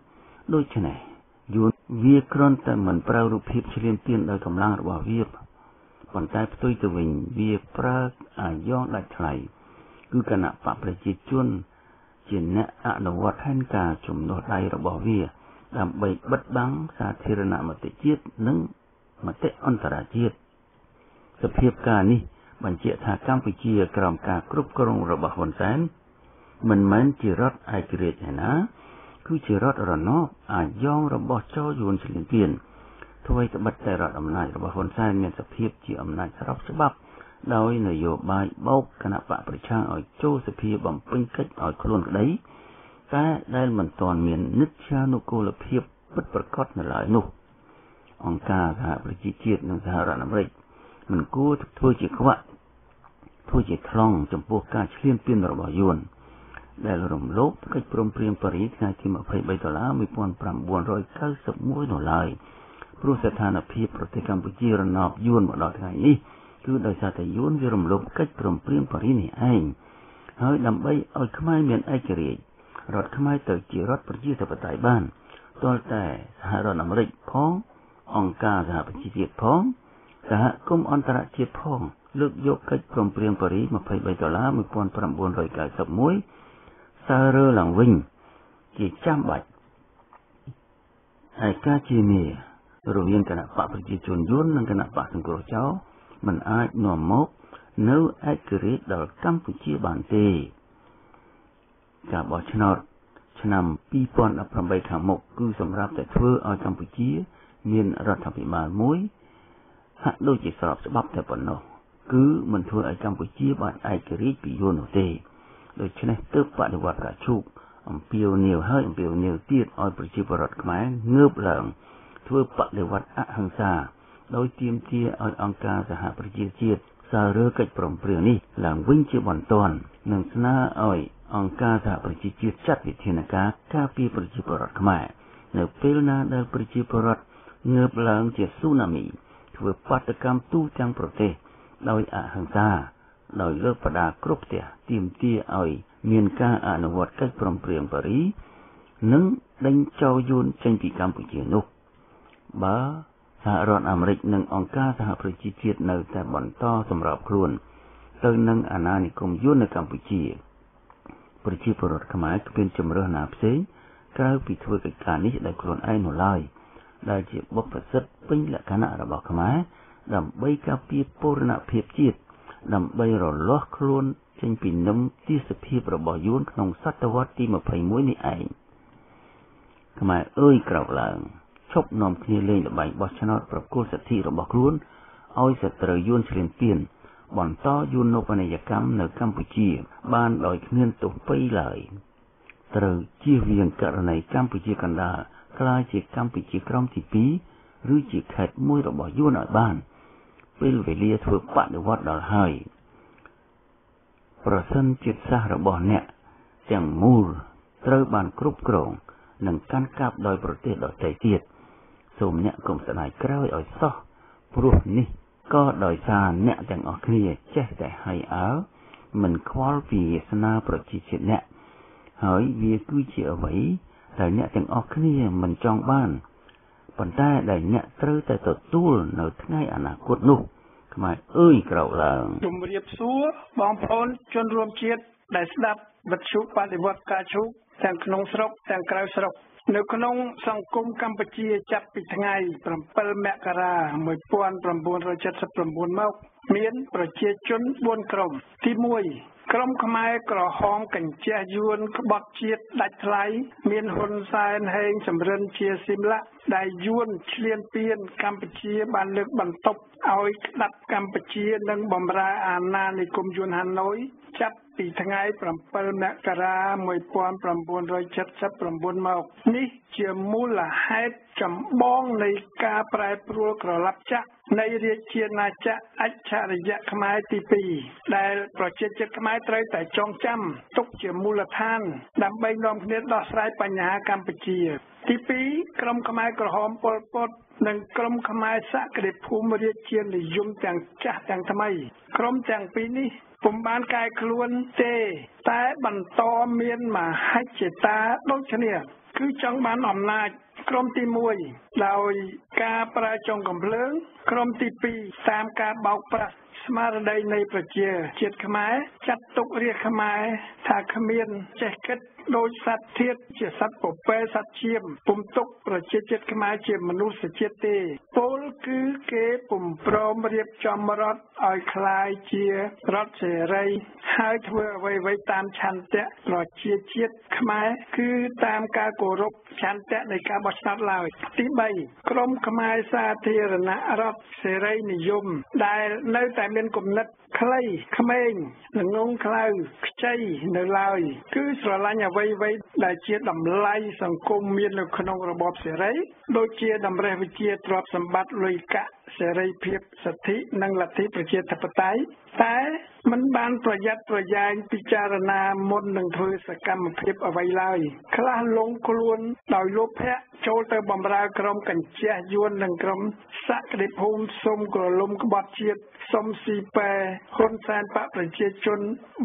ដូច្នេះយួនវាគ្រាន់តែមិនប្រើរូបភាពឈ្លានពានដោយកម្លាំងរបស់វាប៉ុន្តែផ្ទុយទៅវិញវាប្រើអាយ៉ងដាច់ថ្លៃ គឺគណៈបកប្រជាជន ជាអ្នកអនុវត្តផែនការជំនួសដៃរបស់វា ដើម្បីបិទបាំងសាធារណមតិជាតិនិងមតិអន្តរជាតិសភាពការនេះបញ្ជាក់ថាកម្ពុជាក្រោមការគ្រប់គ្រងរបស់ហ៊ុនសែនមិនមែនជារដ្ឋឯករាជ្យឯណាគឺជារដ្ឋរណបអាយ៉ងរបស់ចោយួនឆ្លៀនពៀនធ្វើឲ្យក្បិតតែរដ្ឋអំណាចរបស់ហ៊ុនសែនមានសភាពជាអំណាចស្របច្បាប់ ដោយនយោបាយបោកគណៈបកប្រឆាំងឲ្យចូលសភាបំពេញកិច្ចឲ្យខ្លួនក្តីតែដែលមិនទាន់មាននិច្ឆានុគលភាពពិតប្រាកដនៅឡើយនោះ អង្គការសហប្រជាជាតិនិងសហរដ្ឋអាមេរិកមិនគួរធ្វើជាខ្វាក់ធ្វើជាខ្លងចំពោះការឈ្លានពានរបស់យួនដែលរំលោភកិច្ចព្រមព្រៀងប៉ារីសថ្ងៃទី23ដុល្លារ1991នោះឡើយព្រោះស្ថានភាពប្រទេសកម្ពុជារណបយួនមកដល់ថ្ងៃនេះ គឺដោយសារតែយួនវារំលោភកិច្ចព្រមព្រៀងប៉ារីសនេះឯងហើយដើម្បីឲ្យខ្មែរមានឯករាជ្យរដ្ឋខ្មែរទៅជារដ្ឋប្រជាធិបតេយ្យបានទាល់តែសហរដ្ឋអាមេរិកផងអង្គការសហប្រជាជាតិផងសហគមន៍អន្តរជាតិផងលើកយកកិច្ចព្រមព្រៀងប៉ារីស23ដុល្លារ1991សើរើឡើងវិញជាចាំបាច់ហើយការជានីរវាងគណៈបកប្រជាជនយួននិងគណៈបកសង្គ្រោះចោល មិនអាចនាំមកនៅឯករាជ្យដល់កម្ពុជាបានទេការបោះឆ្នោតឆ្នាំ2018ខាងមុខគឺសម្រាប់តែធ្វើឲ្យកម្ពុជា មានរដ្ឋាភិបាលមួយហាក់ដូចជាស្របច្បាប់តែប៉ុណ្ណោះគឺមិនធ្វើឲ្យកម្ពុជាបានឯករាជ្យពីយួននោះទេដូច្នេះទើបបដិវត្តកាឈូកអំពាវនាវហើយអំពាវនាវទៀតឲ្យប្រជាពលរដ្ឋខ្មែរងើបឡើងធ្វើបដិវត្តអហិង្សា ដោយទាមទារឲ្យអង្គការសហប្រជាជាតិសាររើកិច្ចព្រមព្រៀងនេះឡើងវិញជាបន្ទាន់និងស្នើឲ្យអង្គការសហប្រជាជាតិចាត់វិធានការការពារប្រជាពលរដ្ឋខ្មែរនៅពេលណាដែលប្រជាពលរដ្ឋងើបឡើងជាស៊ូណាមីធ្វើបាតកម្មទូទាំងប្រទេសដោយអហិង្សាដោយលើកបដាគ្រប់ផ្ទះទាមទារឲ្យមានការអនុវត្តកិច្ចព្រមព្រៀងប៉ារីនិងដេញចោលយួនចេញពីកម្ពុជានោះបើ សហរដ្ឋអាមេរិកនិងអង្គការសហប្រជាជាតិនៅតែបន្តសម្របខ្លួនទៅនឹងអាណានិគមយួននៅកម្ពុជា ប្រជាពលរដ្ឋខ្មែរគ្មានជំរើសណាផ្សេងក្រៅពីធ្វើកិច្ចការនេះដោយខ្លួនឯងនោះឡើយដែលជាបុព្វសិទ្ធិពេញលក្ខណៈរបស់ខ្មែរដើម្បីការពារពរណភាពជាតិដើម្បីរលាស់ខ្លួនចេញពីនឹមទាសភាពរបស់យួនក្នុងសតវត្សទី21នេះឯងខ្មែរអើយក្រោកឡើង ឈប់នាំគ្នាលេងល្បែងបោះឆ្នោតប្រគល់សិទ្ធិរបស់ខ្លួនឲ្យសត្រូវយួនឆ្លៀនពៀនបន្តយួននូបនីយកម្មនៅកម្ពុជា បានដោយគ្មានទោសពៃឡើយត្រូវជៀសវាងករណីកម្ពុជាកណ្ដាលក្លាយជាកម្ពុជាក្រមទី2ឬជាខេត្តមួយរបស់យួនឲ្យបានពេលវេលាធ្វើបដិវត្តដល់ហើយប្រសិនជាតិសាសន៍របស់អ្នកទាំងមូលត្រូវបានគ្រប់គ្រងនិងកាន់កាប់ដោយប្រទេសដទៃទៀត សូមអ្នកកុំស្ដាយក្រោយឲ្យសោះព្រោះនេះក៏ដោយសារអ្នកទាំងអស់គ្នាចេះតែហើយអើមិនខ្វល់ពីវាសនាប្រជាជាតិអ្នកហើយវាគឺជាអ្វីដែលអ្នកទាំងអស់គ្នាមិនចង់បានប៉ុន្តែដែលអ្នកត្រូវតែទទួលនៅថ្ងៃអនាគតនោះខ្មែរអើយក្រោកឡើងជំរាបសួរបងប្អូនជនរួមជាតិដែលស្ដាប់វិទ្យុបដិវត្តការជូកទាំងក្នុងស្រុកទាំងក្រៅស្រុក នៅក្នុងសង្គមកម្ពុជាចាប់ពីថ្ងៃ7មករា1979មកមានប្រជាជន4ក្រុមទី1ក្រុមខ្មែរក្រហមកញ្ជះយួនក្បត់ជាតិដាច់ថ្លៃមានហ៊ុនសែនហេងសំរិនជាស៊ីមឡាដែលយួនឈ្លានពានកម្ពុជាបានលើកបន្ទប់ឲ្យក្តាប់កម្ពុជានិងបំរើអាណានិគមយួនហាណូយ ចាប់ពីថ្ងៃ7មករា1979មកនេះជាមូលហេតុចម្បងនៃការប្រែប្រួលក្រឡាប់ចាក់នៃរាជាណាចក្រអច្ឆរិយៈខ្មែរទី2ដែលប្រជាជាតិខ្មែរត្រូវតែចងចាំទុកជាមូលដ្ឋាន ដើម្បីនាំគ្នាដោះស្រាយបញ្ហាកម្ពុជា ទី2ក្រុមខ្មែរក្រហមប៉ុលពតនិងក្រុមខ្មែរសក្តិភូមិរាជានិយមទាំងចាស់ទាំងថ្មី ក្រុមទាំងពីរនេះ ពុំបានកែខ្លួនទេ តែបន្តមានមហិច្ឆតាដូចគ្នាគឺចង់បានអំណាចក្រុមទី1ដោយការប្រើចុងកំភ្លើង ក្រុមទី2តាមការបោកប្រាស់ ស្មារតីនៃប្រជាជាតិខ្មែរចាត់ទុករាជខ្មែរថាគ្មានចេះគិតដោយសត្វធាតជាសត្វពពែសត្វឈាមពុំទុកប្រជាជាតិខ្មែរជាមនុស្សជាតិទេពលគឺគេពុំព្រមរៀបចំរដ្ឋឲ្យคล้ายជារដ្ឋសេរីហើយធ្វើអ្វីៗតាមឆន្ទៈប្រជាជាតិខ្មែរគឺតាមការគោរពឆន្ទៈនៃការបោះឆ្នោតឡើយទី3ក្រមខ្មែរសាធារណរដ្ឋសេរីនិយមដែលនៅតែ មានគំនិតខ្លីក្មេងល្ងងខ្លៅខ្ចីនៅឡើយ គឺស្រឡាញ់អ្វីអ្វីដែលជាតម្លៃសង្គមមាននៅក្នុងរបបសេរី ដូចជាតម្រេះវិជាទ្រព្យសម្បត្តិលុយកាក់សេរីភាពសិទ្ធិនិងលទ្ធិប្រជាធិបតេយ្យ តែมันបានប្រយ័ត្នប្រយែងពិចារណាមុននឹងធ្វើសកម្មភាពអ្វីឡើយខ្លះលងខ្លួនដោយលោភៈចូលទៅបំរើក្រុមកញ្ជះយួននិងក្រុមសក្តិភូមិសុំក្រលុំក្បត់ជាតិសុំស៊ីប៉ែហ៊ុនសែនបកប្រជាជន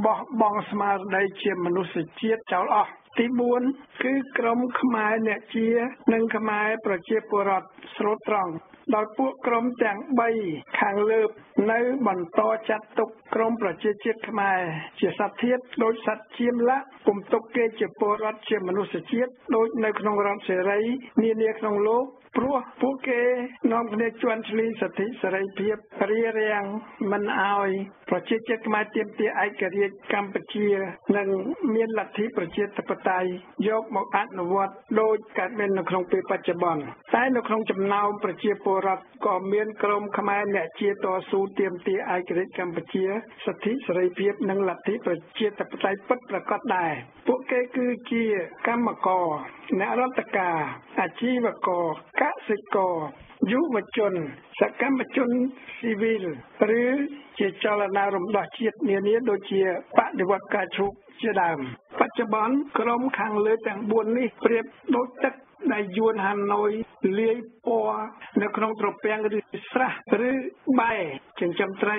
បោះបង់ស្មារតីជាមនុស្សជាតិចោលអស់ទី4គឺក្រមខ្មែរអ្នកជា និងខ្មែរប្រជាពលរដ្ឋស្រូតត្រង់ ដោយពួកក្រុមទាំង3ខាងលើកនៅបន្តចាត់ទុកក្រមប្រជាជាតិខ្មែរជាសត្វធាតដោយសត្វជាមលៈពុំទុកគេជាពលរដ្ឋជាមនុស្សជាតិដូចនៅក្នុងរដ្ឋសេរីនានាក្នុងលោក ព្រោះពួកគេនាំគ្នាជន់ឈ្លីសិទ្ធិសេរីភាពរារាំងមិនអោយប្រជាជាតិខ្មែរទាមទារឯករាជ្យកម្ពុជានិងមានលទ្ធិប្រជាធិបតេយ្យយកមកអនុវត្តដោយកើតមាននៅក្នុងពេលបច្ចុប្បន្នតែនៅក្នុងចំណោមប្រជាពលរដ្ឋក៏មានក្រុមខ្មែរអ្នកជាតស៊ូទាមទារឯករាជ្យកម្ពុជាសិទ្ធិសេរីភាពនិងលទ្ធិប្រជាធិបតេយ្យពិតប្រាកដដែរពួកគេគឺជាកម្មករអ្នករដ្ឋការអាជីវករកសិករយុវជន សកម្មជនស៊ីវិលឬជាចលនារំដោះជាតិនានាដូចជាបដិវត្តការឈូកជាដើមបច្ចុប្បន្នក្រុមខាងលើទាំង4នេះប្រៀបដូចទឹក ដែលយួនហាណូយលាយពណ៌នៅក្នុងត្រពាំងឬស្រះឬបែចិញ្ចឹមត្រី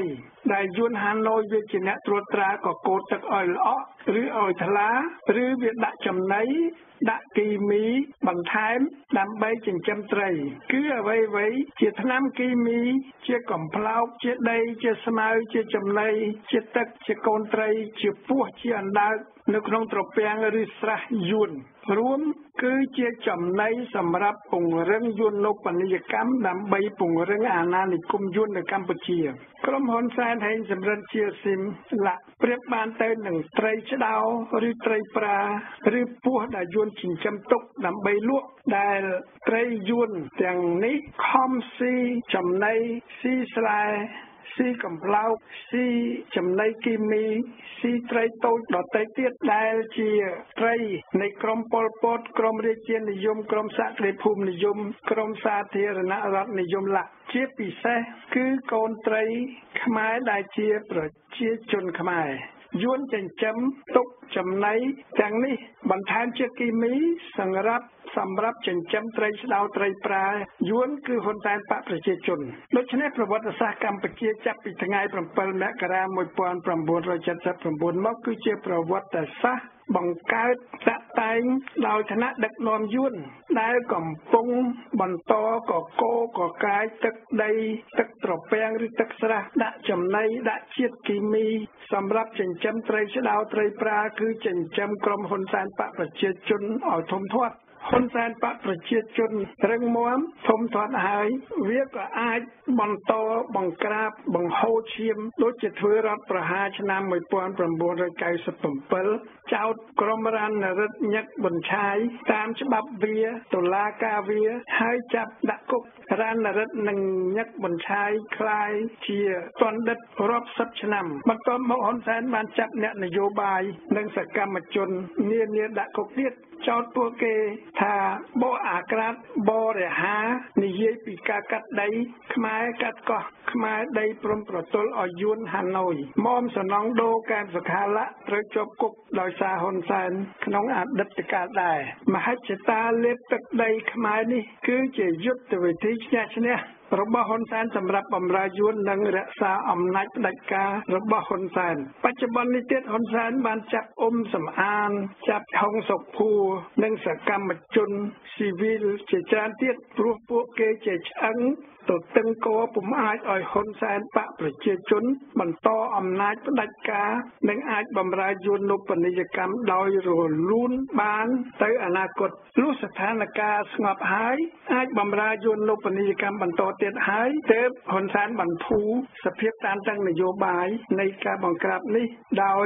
ដែលយួនហាណូយវាជាអ្នកត្រួតត្រាក៏កូតទឹកឲ្យល្អក់ឬឲ្យថ្លាឬវាដាក់ចំណីដាក់គីមីបន្ថែមដើម្បីចិញ្ចឹមត្រី គឺអ្វីអ្វីជាថ្នាំគីមី ជាកំប្លោកជាដី ជាស្មៅជាចំណីជាទឹកជាកូនត្រី ជាពស់ជាអណ្ដើក នៅក្នុងត្រពាំងឬស្រះយួនរួមគឺជាចំណីសម្រាប់ពង្រឹងយន្តបនីយកម្មដើម្បីពង្រឹងអាណានិគមយន្តនៅកម្ពុជាក្រុមហ៊ុនសែនហេងសម្រិទ្ធជាស៊ីមលាក់ប្រៀបបានទៅនឹងត្រីឆ្ដោឬត្រីប្រាឬពស់ដែលយន្តចិញ្ចឹមទុកដើម្បីលក់ដែលត្រីយន្តទាំងនេះខំស៊ីចំណីស៊ីស្លែ ស៊ីកំប្លោកស៊ីចំណីគីមីស៊ីត្រីតូចដតេទៀតដែលជាត្រីនៃក្រមប៉ុលពតក្រមរាជានិយមក្រមសក្តិភូមិនិយមក្រមសាធារណរដ្ឋនិយមឡាជាពិសេសគឺកូនត្រីខ្មែរដែលជាប្រជាជនខ្មែរយួនចិញ្ចឹមទុកចំណីទាំងនេះបន្ថែមជាគីមីសម្រាប់សម្រាប់ចិញ្ចឹមត្រីស្ដោត្រីប្រាយួនគឺហ៊ុនសែនបកប្រជាជនដូច្នេះប្រវត្តិសាស្ត្រកម្ពុជាចាប់ពីថ្ងៃ7មករា1979មកគឺជាប្រវត្តិសាស្ត្របង្កើតតាក់តែងដោយឋានៈដឹកនាំយួនដែលកំពុងបន្តកកកកាយទឹកដីទឹកត្រពាំងឬទឹកស្រះដាក់ចំណីដាក់ជាតិគីមី សម្រាប់ចិញ្ចឹមត្រីឆ្ដោត្រីប្រាគឺចិញ្ចឹមក្រុមហ៊ុនសែនបកប្រជាជនឲ្យធំធាត់ហ៊ុនសែនបកប្រជាជនរឹងមាំធំធាត់ហើយវាក៏អាចបន្តបង្ក្រាបបង្ហូរឈាមដូចជាធ្វើរដ្ឋប្រហារឆ្នាំ1997ចោតក្រុមរណរិទ្ធញឹកប៊ុនឆាយតាមច្បាប់វាតុលាការវាហើយចាប់ដាក់គុក រានរិទ្ធនឹងញឹកបញ្ឆាយคล้ายជាទណ្ឌិតរាប់សិបឆ្នាំបន្ទាប់មកហ៊ុនសែនបានចាប់អ្នកនយោបាយនិងសកម្មជននានាដាក់គុកទៀត ចោទពួកគេថាបោអាក្រាតបរិហានិយាយពីការកាត់ដី ខ្មែរកាត់កោះខ្មែរដីព្រំប្រទល់ឲ្យយួនហាណូយមុំសំណងដូកែមសខាលៈត្រូវជាប់គុកដោយសារហ៊ុនសែនក្នុងអតីតកាលដែរមហិច្ឆតាលេបទឹកដីខ្មែរនេះគឺជាយុទ្ធវិធីឈ្នះឈ្នះ របស់ហ៊ុនសែនសម្រាប់បំរើយួននិងរក្សាអំណាចផ្ដាច់ការរបស់ហ៊ុនសែនបច្ចុប្បន្ននេះទៀតហ៊ុនសែនបានចាប់អ៊ុំសំអាន ចាប់ហុងសុកភួរនិងសកម្មជនស៊ីវិលជាច្រើនទៀតព្រោះពួកគេជាឆ្អឹង ទៅតឹងកពុំអាចឲ្យហ៊ុនសែនបកប្រជាជន បន្តអំណាចផ្ដាច់ការ និងអាចបំរើយួននូវពាណិជ្ជកម្មដោយរលូនបានទៅអនាគតលុះស្ថានភាពស្ងប់ហើយអាចបំរើយួននូវពាណិជ្ជកម្មបន្តទៀតហើយទើបហ៊ុនសែនបន្ធូរសភាពតានតឹងនយោបាយនៃការបង្ក្រាបនេះ ដោយ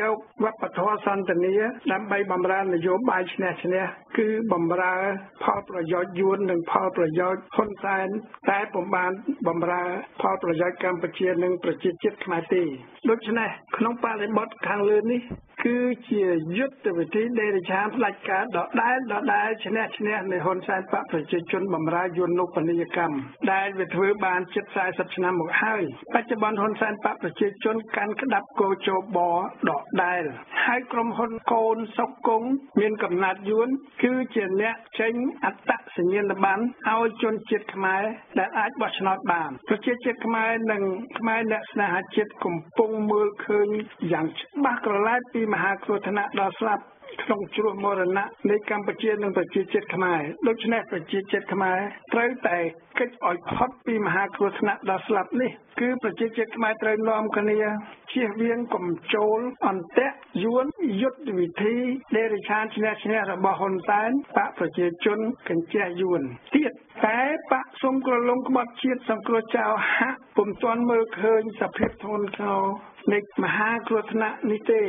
យកវប្បធម៌សន្តានាដើម្បីបំរើនយោបាយឈ្នះឈ្នះគឺបំរើផលប្រយោជន៍យួននិងផលប្រយោជន៍ហ៊ុនសែនតែពុំបានបំរើផលប្រយោជន៍កម្ពុជានិងប្រជាជាតិខ្មែរទេដូច្នេះក្នុងបរិបទខាងលើនេះ គឺជាយុទ្ធវិធីដេរឆានផ្ដាច់ការដដែលដដែលឈ្នះឈ្នះនៃហ៊ុនសែនបកប្រជាជនបំរើយន្តនុបនីយកម្មដែលវាធ្វើបានជិត40ឆ្នាំមកហើយបច្ចុប្បន្នហ៊ុនសែនបកប្រជាជនកាន់ក្តាប់កោជបដដែលហើយក្រុមហ៊ុនកូនសុកគង់មានកំណត់យួនគឺជាអ្នកចេញអត្តសញ្ញាណប័ណ្ណឲ្យជនជាតិខ្មែរដែលអាចបោះឆ្នោតបានប្រជាជាតិខ្មែរនិងខ្មែរអ្នកស្នេហាជាតិកំពុងមើលឃើញយ៉ាងច្បាស់ក្រឡែតពីមហាគ្រោះថ្នាក់ដល់ស្លាប់ក្នុងជ្រោះមរណៈនៃកម្ពុជានិងប្រជាជាតិខ្មែរដូច្នេះប្រជាជាតិខ្មែរត្រូវតែកិច្ចឲ្យផុតពីមហាគ្រោះថ្នាក់ដ៏ស្លាប់នេះគឺប្រជាជាតិខ្មែរត្រូវនាំគ្នាជៀសវាងកំចូលអន្តៈយួនយុទ្ធវិធីដេរិឆានឈ្នះឈ្នះរបស់ហ៊ុនសែនបកប្រជាជនកញ្ជះយួនទៀតតែបកសុំក្រឡុងក្បត់ជាតិសង្គ្រោះចៅហាក់ពុំទាន់មើលឃើញសភាពធ្ងន់ធ្ងរនៃមហាគ្រោះថ្នាក់នេះទេ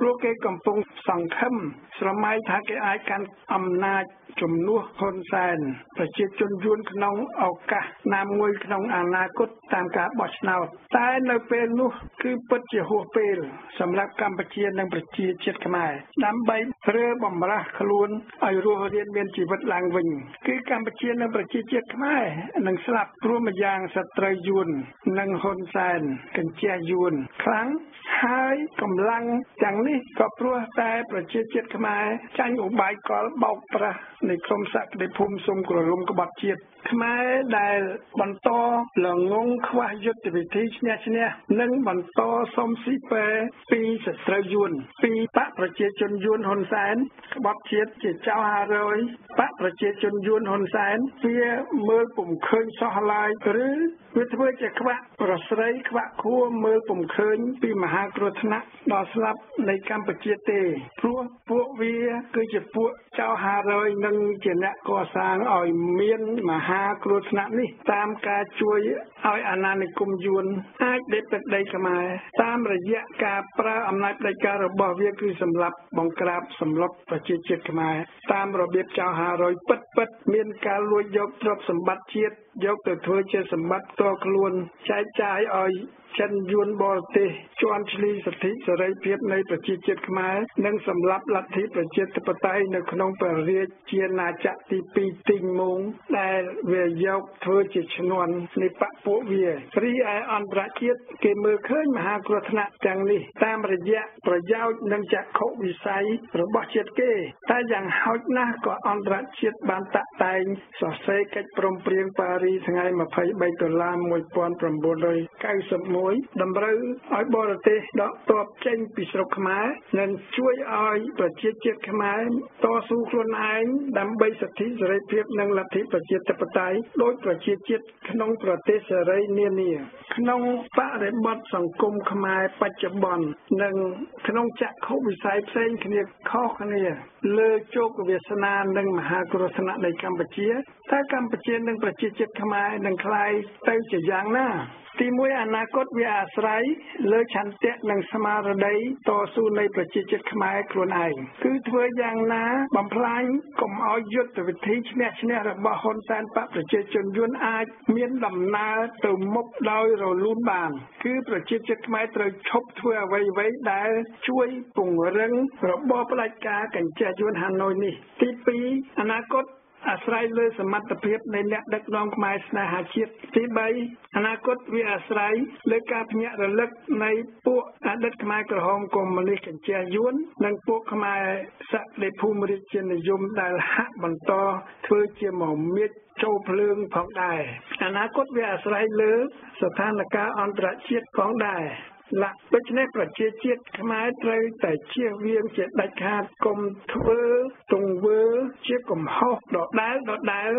ព្រោះគេកំពុងសង្ឃឹមស្រមៃថាគេអាចកាន់អំណាចជំនួសហ៊ុនសែនប្រជាជនយួនក្នុងឱកាសណាមួយក្នុងអនាគតតាមការបោះឆ្នោតតែនៅពេលនោះគឺពិតជាហួសពេល សម្រាប់កម្ពុជានិងប្រជាជាតិខ្មែរដើម្បីរើបំរាស់ខ្លួនឲ្យរស់រានមានជីវិតឡើងវិញ គឺកម្ពុជានិងប្រជាជាតិខ្មែរនឹងស្លាប់ព្រមយ៉ាងសត្រូវយួន និងហ៊ុនសែនកញ្ជះយួនខ្លាំងហើយកម្លាំងទាំងនេះក៏ព្រោះតែប្រជាជាតិខ្មែរចាញ់ឧបាយកលបោកប្រាស់នៃក្រុមសក្តិភូមិសុំក្រលំក្បត់ជាតិ ខ្មែរដែលបន្តលងងខ្វះយុទ្ធវិធីឈ្នះឈ្នះនិងបន្តសុំស៊ីពែពីសត្រូវយួនពីបកប្រជាជនយួនហ៊ុនសែនក្បត់ជាតិជាចៅ500បកប្រជាជនយួនហ៊ុនសែនវាមើលពុំឃើញសោះឡើយឬវាធ្វើជាខ្វាក់ប្រស្រីខ្វាក់ខួរមើលពុំឃើញពីមហាគ្រោះថ្នាក់ដ៏ស្លាប់នៃកម្ពុជាទេព្រោះពួកវាគឺជាពួកចៅ500និងជាអ្នកកសាងឲ្យមានមហាគ្រោះថ្នាក់នេះ តាមការជួយឲ្យអាណានិគមយួនអាចដេកទឹកដីខ្មែរតាមរយៈការប្រើអំណាចផ្ដាច់ការរបស់វាគឺសម្រាប់បង្ក្រាបសម្លុតប្រជាជាតិខ្មែរតាមរបៀបចៅ500ពិតពិតមានការលួចយកទ្រព្យសម្បត្តិជាតិយកទៅធ្វើជាសម្បត្តិផ្ទាល់ខ្លួនចែកចាយឲ្យ ចិនយួនបរទេសជន់ឈ្លីសិទ្ធិសេរីភាពនៃប្រជាជាតិខ្មែរនិងសម្រាប់លទ្ធិប្រជាធិបតេយ្យនៅក្នុងព្រះរាជាណាចក្រទី2ទីងមងដែលវាយកធ្វើជាឈ្នន់នៃបពពួកវារីឯអន្តរជាតិគេមើលឃើញមហាគ្រោះថ្នាក់ទាំងនេះតាមរយៈប្រយោជន៍និងចក្ខុវិស័យរបស់ជាតិគេ តែយ៉ាងហោចណាស់ក៏អន្តរជាតិបានតាក់តែងសរសេរកិច្ចព្រមព្រៀងប៉ារីថ្ងៃ23ដុល្លារ1991 1តម្រូវឲ្យបរទេសដកទ័ពចេញពីស្រុកខ្មែរនិងជួយឲ្យប្រជាជាតិខ្មែរតស៊ូខ្លួនឯងដើម្បីសិទ្ធិសេរីភាពនិងលទ្ធិប្រជាធិបតេយ្យដោយប្រជាជាតិក្នុងប្រទេសសេរីនានាក្នុងបរិបទសង្គមខ្មែរបច្ចុប្បន្ននិងក្នុងចក្ខុវិស័យផ្សេងគ្នាខុសគ្នាលើជោគវាសនានិងមហាគ្រោះថ្នាក់នៃកម្ពុជា តើកម្ពុជានិងប្រជាជាតិខ្មែរនឹងคลายទៅជាយ៉ាងណាទីមួយអនាគតវាអាស្រ័យលើឆន្ទៈនិងស្មារតីតស៊ូនៃប្រជាជាតិខ្មែរខ្លួនឯងគឺធ្វើយ៉ាងណាបំផ្លាញកុំឲ្យយុទ្ធវិធីឈ្នះឈ្នះរបស់ហ៊ុនសែនបកប្រជាជនយួនអាចមានដំណើរទៅមុខដោយរលូនបាន គឺប្រជាជាតិខ្មែរត្រូវឈប់ធ្វើអ្វីៗដែលជួយពង្រឹងរបបផ្ដាច់ការកញ្ចក់យួនហាណូយនេះទី2អនាគត អាស្រ័យលើសមត្ថភាពនៃអ្នកដឹកនាំខ្មែរស្នេហាជាតិទី3អនាគតវាអាស្រ័យលើការភ្ញាក់រលឹកនៃពួកអតីតខ្មែរក្រហមកុម្មុយនីសកញ្ជះយួននិងពួកខ្មែរសក្តិភូមិរាជានិយមដែលហាក់បន្តធ្វើជាមមាញចូលភ្លើងផងដែរអនាគតវាអាស្រ័យលើស្ថានភាពអន្តរជាតិផងដែរ ឡាដូច្នេះប្រជាជាតិខ្មែរត្រូវតែជៀសវាងជាដាច់ខាតកុំធ្វើទង្វើជាកំហុសដដែលដដែល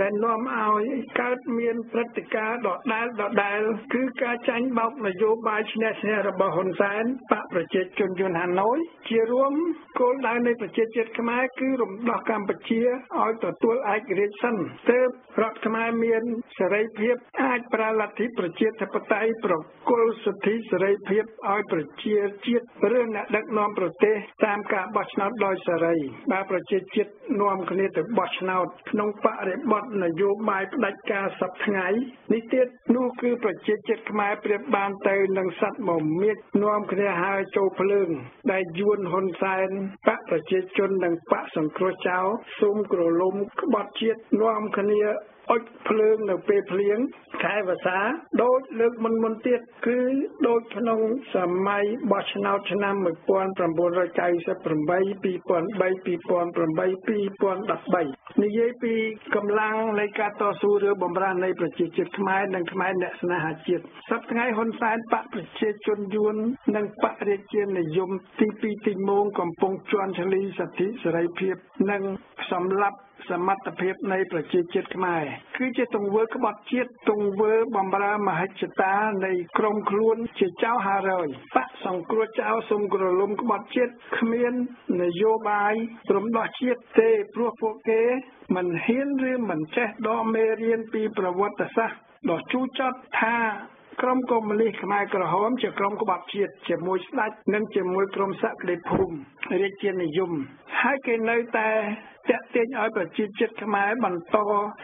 ដែលនាំឲ្យកើតមានព្រឹត្តិការណ៍ដដែលដដែលគឺការចាញ់បោកនយោបាយឈ្នះឈ្នះរបស់ហ៊ុនសែនបកប្រជាជនយួនហាណូយជារួមគោលដៅនៃប្រជាជាតិខ្មែរគឺរំដោះកម្ពុជាឲ្យទទួលឯករាជ្យសិនទើបរដ្ឋខ្មែរមានសេរីភាពអាចប្រើលទ្ធិប្រជាធិបតេយ្យប្រគល់សិទ្ធិសេរីភាពឲ្យប្រជាជាតិឬអ្នកដឹកនាំប្រទេសតាមការបោះឆ្នោតដោយសេរីបើប្រជាជាតិនាំគ្នាទៅបោះឆ្នោតក្នុងបរិបទនយោបាយផ្ដាច់ការសពថ្ងៃនេះទៀតនោះគឺប្រជាជាតិខ្មែរប្រៀបបានទៅនឹងសត្វមមាញនាំគ្នាហើរចូលភ្លើង ដែលយួនហ៊ុនសែនបកប្រជាជននិងបកសង្គ្រោះចោលសូមក្រឡុំក្បត់ជាតិនាំគ្នា អុចភ្លើងនៅពេលភ្លៀងខែវស្សាដូចលើកមុនមុនទៀតគឺដូចក្នុងសម័យបោះឆ្នោតឆ្នាំ1998 2003 2008 2013និយាយពីកម្លាំងនៃការតស៊ូឬបំរាស់នៃប្រជាជាតិខ្មែរនិងខ្មែរអ្នកស្នេហាជាតិសប្តាហ៍ថ្ងៃហ៊ុនសែនបកប្រជាជនយួននិងបករាជានិយមទី2ទីមងកំពុងជន់ឈ្លីសិទ្ធិសេរីភាពនិងសម្លាប់ សមត្ថភាពនៃប្រជាជាតិខ្មែរគឺជាទង្វើក្បត់ជាតិទង្វើបំរើមហិច្ឆតានៃក្រុមខ្លួនជាចៅហារយបកសង្គ្រោះចៅសុំក្រលុំក្បត់ជាតិគ្មាននយោបាយរំដោះជាតិទេព្រោះពួកគេមិនហ៊ានឬមិនចេះដកមេរៀនពីប្រវត្តិសាស្ត្រដ៏ជូរចត់ថា ក្រុមកុម្មុយនីសខ្មែរក្រហមជាក្រុមក្បត់ជាតិជាមួយស្ដេចនិងជាមួយក្រុមសក្តិភូមិរាជានិយមហើយគេនៅតែតាក់ទាញឲ្យប្រជាជាតិខ្មែរបន្ត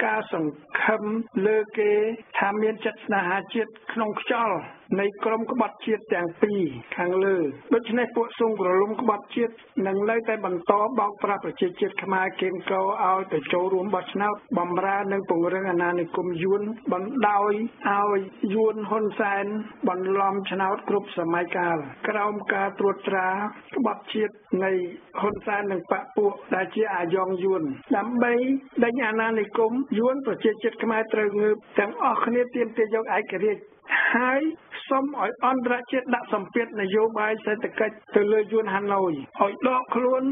ការសង្ឃឹមលើគេថាមានចិត្តស្នេហាជាតិក្នុងខ្យល់ នៃក្រមក្បត់ជាតិទាំងពីរខាងលើដូច្នេះពួកសង្គ្រលំក្បត់ជាតិនឹងនៅតែបន្តបោកប្រាស់ប្រជាជាតិខ្មែរគៀងកោឲ្យទៅចូលរួមបោះឆ្នោតបំរើនិងពង្រឹងអាណានិគមយួនបណ្ដោយឲ្យយួនហ៊ុនសែនបន្លំឆ្នោតគ្រប់សម័យកាលក្រោមការត្រួតត្រាក្បត់ជាតិនៃហ៊ុនសែននិងបពពួកដែលជាអាយ៉ងយួនដើម្បីដេញអាណានិគមយួនប្រជាជាតិខ្មែរត្រូវងើបទាំងអស់គ្នាទាមទារយកឯករាជ្យ ហើយសូមឲ្យអន្តរជាតិដាក់សម្ពាធនយោបាយសេដ្ឋកិច្ចទៅលើយួនហាណូយឲ្យដកខ្លួន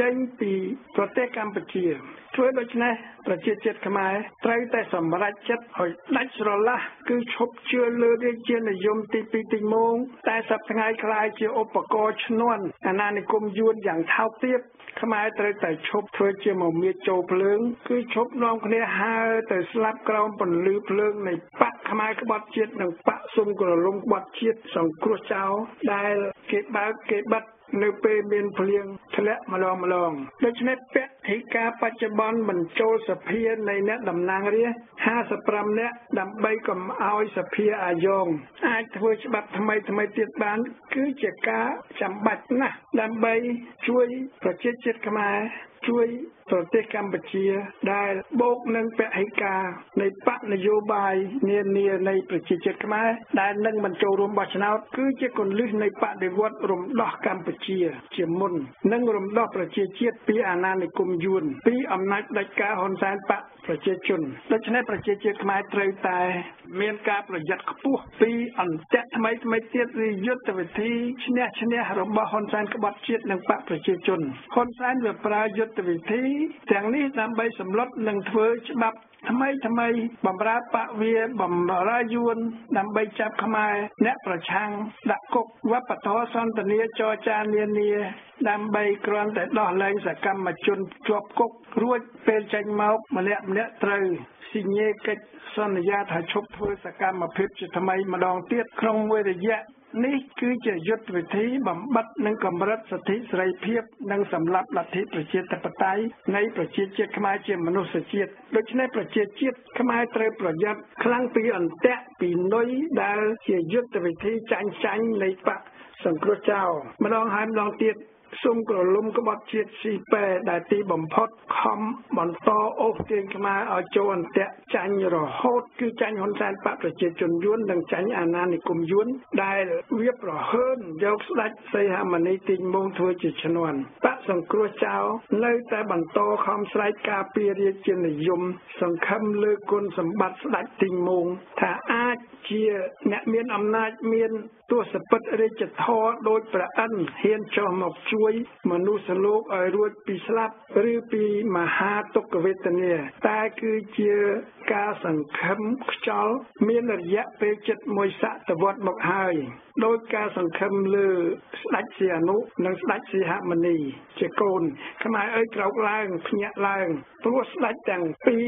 ចេញពីប្រទេសកម្ពុជាធ្វើដូច្នេះប្រជាជាតិខ្មែរត្រូវតែសម្រេចចិត្តឲ្យដាច់ស្រឡះគឺឈប់ជឿលើរាជានិយមទី2ទីម៉ងតែសប្តាហ៍ក្លាយជាឧបករណ៍ឈ្នន់អាណានិគមយួនយ៉ាងថោកទាបខ្មែរត្រូវតែឈប់ធ្វើជាមមាចូលភ្លើង គឺឈប់នាំគ្នាហើរទៅស្លាប់ក្រោមពន្លឺភ្លើងនៃបកខ្មែរក្បត់ជាតិនិងបកសុំក្រលុំក្បត់ជាតិសង្គ្រោះចោលដែលគេបើកគេបិទ នៅពេលមានភ្លៀងធ្លាក់ម្លងម្លងដូច្នេះពធិការបច្ចុប្បន្នបញ្ចូលសភានៃអ្នកតំណាងរាស្ត្រ55នាក់ដើម្បីកុំឲ្យសភាអាយ៉ងអាចធ្វើច្បាប់ថ្មីថ្មីទៀតបាន គឺជាការចាំបាច់ណាស់ដើម្បីជួយប្រជាជាតិខ្មែរជួយ ប្រទេសកម្ពុជា ដែលបូកនឹងពហិការនៃបកនយោបាយនានានៃប្រជាជាតិខ្មែរដែលនឹងមិនចូលរួមបោះឆ្នោតគឺជាគន្លឹះនៃបដិវត្តរំដោះកម្ពុជា ជាមុននិងរំដោះប្រជាជាតិពីអាណានិគមយួនពីអំណាចផ្ដាច់ការហ៊ុនសែនបកប្រជាជនដូច្នេះប្រជាជាតិខ្មែរត្រូវតែ មានការប្រយ័ត្នខ្ពស់ពីអន្តៈថ្មីថ្មីទៀតឬយុទ្ធវិធីឈ្នះឈ្នះរបស់ហ៊ុនសែនក្បត់ជាតិនិងបកប្រជាជនហ៊ុនសែនវាប្រើយុទ្ធវិធីទាំងនេះដើម្បីសម្លុតនិងធ្វើច្បាប់ថ្មីថ្មីបំរើបវាបំរើយួនដើម្បីចាប់ខ្មែរអ្នកប្រឆាំងដាក់គុកវប្បធម៌សន្តានាចរចានានាដើម្បីគ្រាន់តែដោះលែងសកម្មជនជាប់គុករួចពេលចេញមកម្នាក់ម្នាក់ត្រូវសញ្ញេកិច្ចសន្យាថាឈប់ធ្វើសកម្មភាពជាថ្មីម្ដងទៀតក្នុងមួយរយៈ នេះគឺជាយុទ្ធវិធីបំបត្តិនិងកម្រិតសិទ្ធិសេរីភាពនិងសម្លាប់លទ្ធិប្រជាធិបតេយ្យនៃប្រជាជាតិខ្មែរជាមនុស្សជាតិដូច្នេះប្រជាជាតិខ្មែរត្រូវប្រយ័ត្នខ្លាំងពីអន្ទាក់ពីនុយដែលជាយុទ្ធវិធីចាញ់ចាញ់នៃបកសង្គ្រោះចោលម្ដងហើយម្ដងទៀត សូមក្រលុំក្បត់ជាតិស៊ីប៉ែដែលទីបំផុតខំបន្តអូសទាញខ្មែរឲ្យចូលអន្ទាក់ចាញ់រហូតគឺចាញ់ហ៊ុនសែនបកប្រជាជនយួននិងចាញ់អាណានិគមយួនដែលវាប្រហើនយកស្ដេចសីហមុនីទីងមងធ្វើជាឈ្នន់បកសង្គ្រោះចោលនៅតែបន្តខំស្រែកការពាររាជានិយមសង្ឃឹមលើគុណសម្បត្តិស្ដេចទីងមងថាអាចជាអ្នកមានអំណាចមានទស្សពិតរាជធរដោយព្រះអិនហ៊ានចុះមកជួយមនុស្សលោកឲ្យរួចពីស្លាប់ ឬពីមហាទុក្ខវេទនាតែគឺជាការសង្ឃឹមខ្យល់មានរយៈពេលជិតមួយសតវត្សមកហើយដោយការសង្ឃឹមលើស្ដេចសីហនុនិងស្ដេចសីហមុនីជាកូនខ្មែរអើយក្រោកឡើងភ្ញាក់ឡើងព្រោះស្ដេចទាំងពី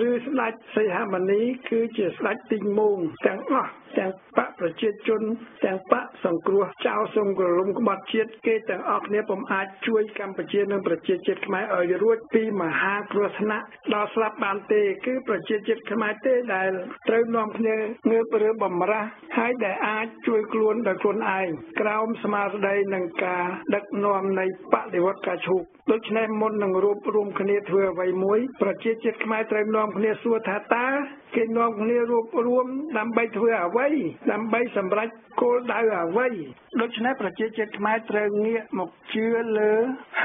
រឬស្ដេចសីហមុនីគឺជាស្ដេចទីងមងទាំងអស់ទាំងបកប្រជាជនទាំងបកសង្គ្រោះចៅសុំក្រលុំក្បត់ជាតិគេទាំងអស់គ្នាពុំអាចជួយកម្ពុជានិងប្រជាជាតិខ្មែរឲ្យរួចពីមហាគ្រោះថ្នាក់ដល់ស្លាប់បានទេគឺប្រជាជាតិខ្មែរទេដែលត្រូវនាំគ្នាងើបរើបំរាស់ហើយដែលអាចជួយខ្លួនដោយខ្លួនឯងក្រោមស្មារតីនឹងការដឹកនាំនៃបដិវត្តការឈូកដូច្នេះមុននឹងរួបរวมគ្នាធ្វើអ្វីមួយប្រជាជាតិខ្មែរត្រូវនាំគ្នាសួរថាតើគេនាំគ្នារួបរวมដើម្បីធ្វើអ្វីដើម្បីសម្រេចគោលដៅអ្វីដូច្នេះប្រជាជាតិខ្មែរត្រូវងាកមកជឿលើ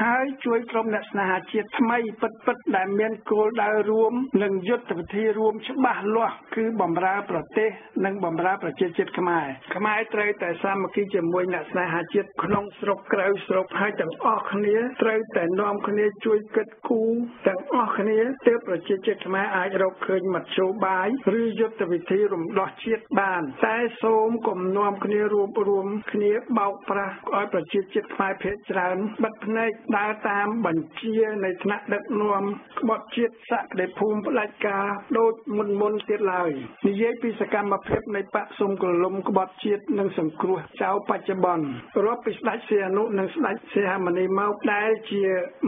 ហើយជួយក្រុមអ្នកស្នេហាជាតិថ្មីពិតពិតដែលមានគោលដៅរួមនិងយុទ្ធវិធីរួមច្បាស់លាស់គឺបំរើប្រទេសនិងបំរើប្រជាជាតិខ្មែរខ្មែរត្រូវតែសាមគ្គីជាមួយអ្នកស្នេហាជាតិក្នុងស្រុកក្រៅស្រុកហើយទាំងអស់គ្នាត្រូវតែនាំគ្នាជួយគិតគូរទាំងអស់គ្នាទើបប្រជាជាតិខ្មែរអាចរកឃើញមធ្យោបាយឬយុទ្ធវិធីរំដោះជាតិបាន តែសូមកុំនាំគ្នារួមរួមគ្នាបោកប្រាស់ឲ្យប្រជាជាតិខ្មែរភាគច្រើនបិទភ្នែកដើរតាមបញ្ជានៃថ្នាក់ដឹកនាំក្បត់ជាតិសក្តិភូមិផ្ដាច់ការដូចមុនមុនទៀតឡើយនិយាយពីសកម្មភាពនៃបកសុំកលុំក្បត់ជាតិនិងសង្គ្រោះចៅបច្ចុប្បន្នរាប់ពីស្ដេចសីហនុនិងស្ដេចសីហមុនីមកដែលជា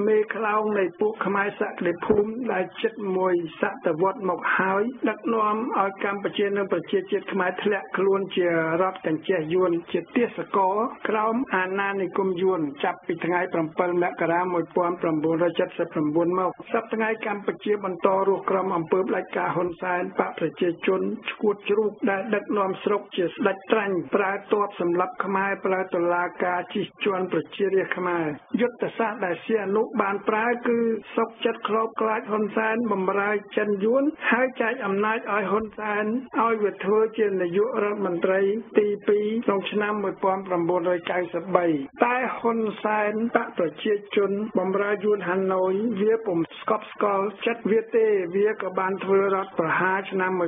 មេខ្លោងនៃពួកខ្មែរសក្តិភូមិដែលជិតមួយសតវត្សមកហើយដឹកនាំឲ្យកម្ពុជានិងប្រជាជាតិខ្មែរធ្លាក់ខ្លួនជារដ្ឋកញ្ចេះយួនជាទេសកលក្រោមអាណានិគមយួន ចាប់ពីថ្ងៃ7មករា1979មកសប្តាហ៍ថ្ងៃកម្ពុជាបន្តរស់ក្រោមអំពើផ្ដាច់ការហ៊ុនសែនបកប្រជាជនឈួតជ្រូកដែលដឹកនាំស្រុកជាស្ដេចត្រាញ់ប្រើទ័ពសម្លាប់ខ្មែរប្រើតុលាការជិះជាន់ប្រជារាស្ត្រខ្មែរយុទ្ធសាស្ត្រដែលសៀអនុបានប្រើគឺសុកចិត្តក្របខ្លាចហ៊ុនសែនបំរើចិនយួនហើយចែកអំណាចឲ្យហ៊ុនសែនឲ្យវាធ្វើជានាយករដ្ឋមន្ត្រីទី2ក្នុងឆ្នាំ1993តែហ៊ុនសែនបកប្រជាជនបំរើយួនហាណូយវាពុំស្កប់ស្កល់ចិត្តវាទេវាក៏បានធ្វើរដ្ឋប្រហារឆ្នាំ1997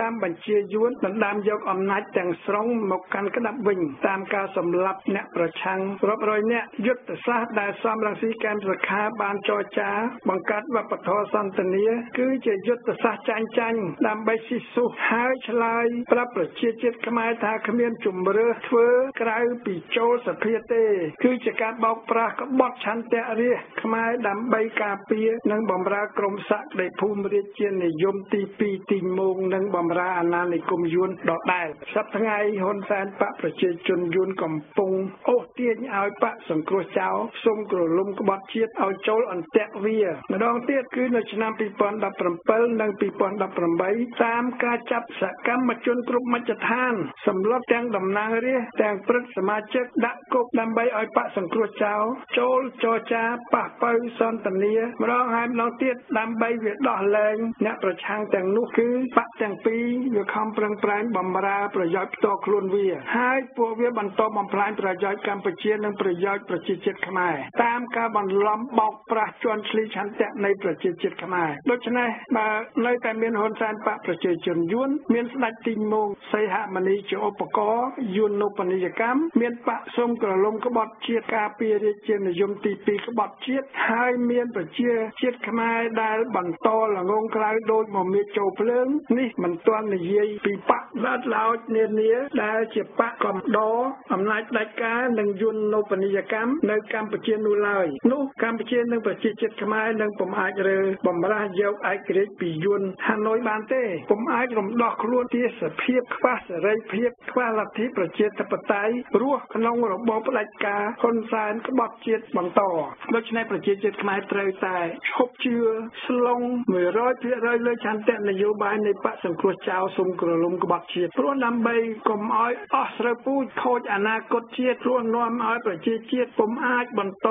តាមបញ្ជាយួនដណ្ដើមយកអំណាចទាំងស្រុងមកកាន់ក្តាប់វិញតាមការសម្លាប់អ្នកប្រឆាំងរាប់រយនាក់យុទ្ធសាស្ត្រដែលសំរងស៊ីកែមសខាបានចរចា បង្កើតវប្បធម៌សន្តានាគឺជាយុទ្ធសាស្ត្រចាញ់ចាញ់ដើម្បីស៊ីសុហើយឆ្លើយប្រាប់ប្រជាជាតិខ្មែរថាគ្មានជំរឿធ្វើក្រៅពីចូលសភាទេ គឺជាការបោកប្រាស់ក្បត់ឆន្ទៈរាជខ្មែរដើម្បីការពារនិងបំរើក្រមសក្តិភូមិរាជានិយមទី2ទីមងនិងបំរើអាណានិគមយួនដដែលសប្តាហ៍ថ្ងៃហ៊ុនសែនបកប្រជាជនយួនកំពុងអូសទាញឲ្យបកសង្គ្រោះចោលសុំក្រលុំក្បត់ជាតិឲ្យចូលអន្ទាក់វាម្ដងទៀតគឺនៅឆ្នាំ2015 2017និង2018តាមការចាប់សកម្មជនគ្រប់មជ្ឈដ្ឋានសម្លុតទាំងតំណាងរាស្ត្រទាំងព្រឹទ្ធសមាជិកដាក់គុកដើម្បីឲ្យបកសង្គ្រោះចោលចូលចរចាប៉ះប៉ូវសន្ទនាម្ដងហើយម្ដងទៀតដើម្បីវាដោះលែងអ្នកប្រឆាំងទាំងនោះគឺបកទាំងពីរវាខំប្រឹងប្រែងបំរើប្រយោជន៍ផ្ទាល់ខ្លួនវា ហើយពួកវាបន្តបំផ្លាញប្រយោជន៍កម្ពុជានិងប្រយោជន៍ប្រជាជាតិខ្មែរតាមការបន្លំបោកប្រាស់ជន់ឈ្លីឆន្ទៈនៃប្រជាជាតិខ្មែរដូច្នេះបើនៅតែមានហ៊ុនសែនបកប្រជាជនយួនមានស្ដេចទីមងសីហមនីជាឧបករណ៍យួននុបនីយកម្មមានបកសុំក្រឡុំក្បត់ជាតិការពាររាជានិយមទី2ក្បត់ជាតិហើយមានប្រជាជាតិខ្មែរដែលបន្តល្ងងក្រៅដោយមមាចូលភ្លើងនេះមិនទាន់និយាយពីបកឡាត់ឡោចនានាដែលជាបកកំដរអំណាចផ្ដាច់ការនិងយន្តនូបនីយកម្មនៅកម្ពុជានោះឡើយនោះកម្ពុជានិងប្រជាជាតិខ្មែរនឹងពុំអាចរើបំរាស់យកឯករាជ្យពីយន្តហាណូយបានទេពុំអាចរំដោះខ្លួនទាសភាពខ្វះសេរីភាពខ្វះលទ្ធិប្រជាធិបតេយ្យរស់ក្នុងរបបផ្ដាច់ការហ៊ុនសែនក្បត់ជាតិបន្តដូច្នេះប្រជាជាតិខ្មែរត្រូវតែឈប់ជឿស្លង100%លើឆន្ទៈនយោបាយនៃបកសង្គ្រោះចៅសុំក្រលុំក្បត់ជាតិព្រោះដើម្បីកុំឲ្យអស់ស្រូវពូជខូចអនាគតជាតិព្រោះនាំឲ្យប្រជាជាតិពុំអាចបន្ត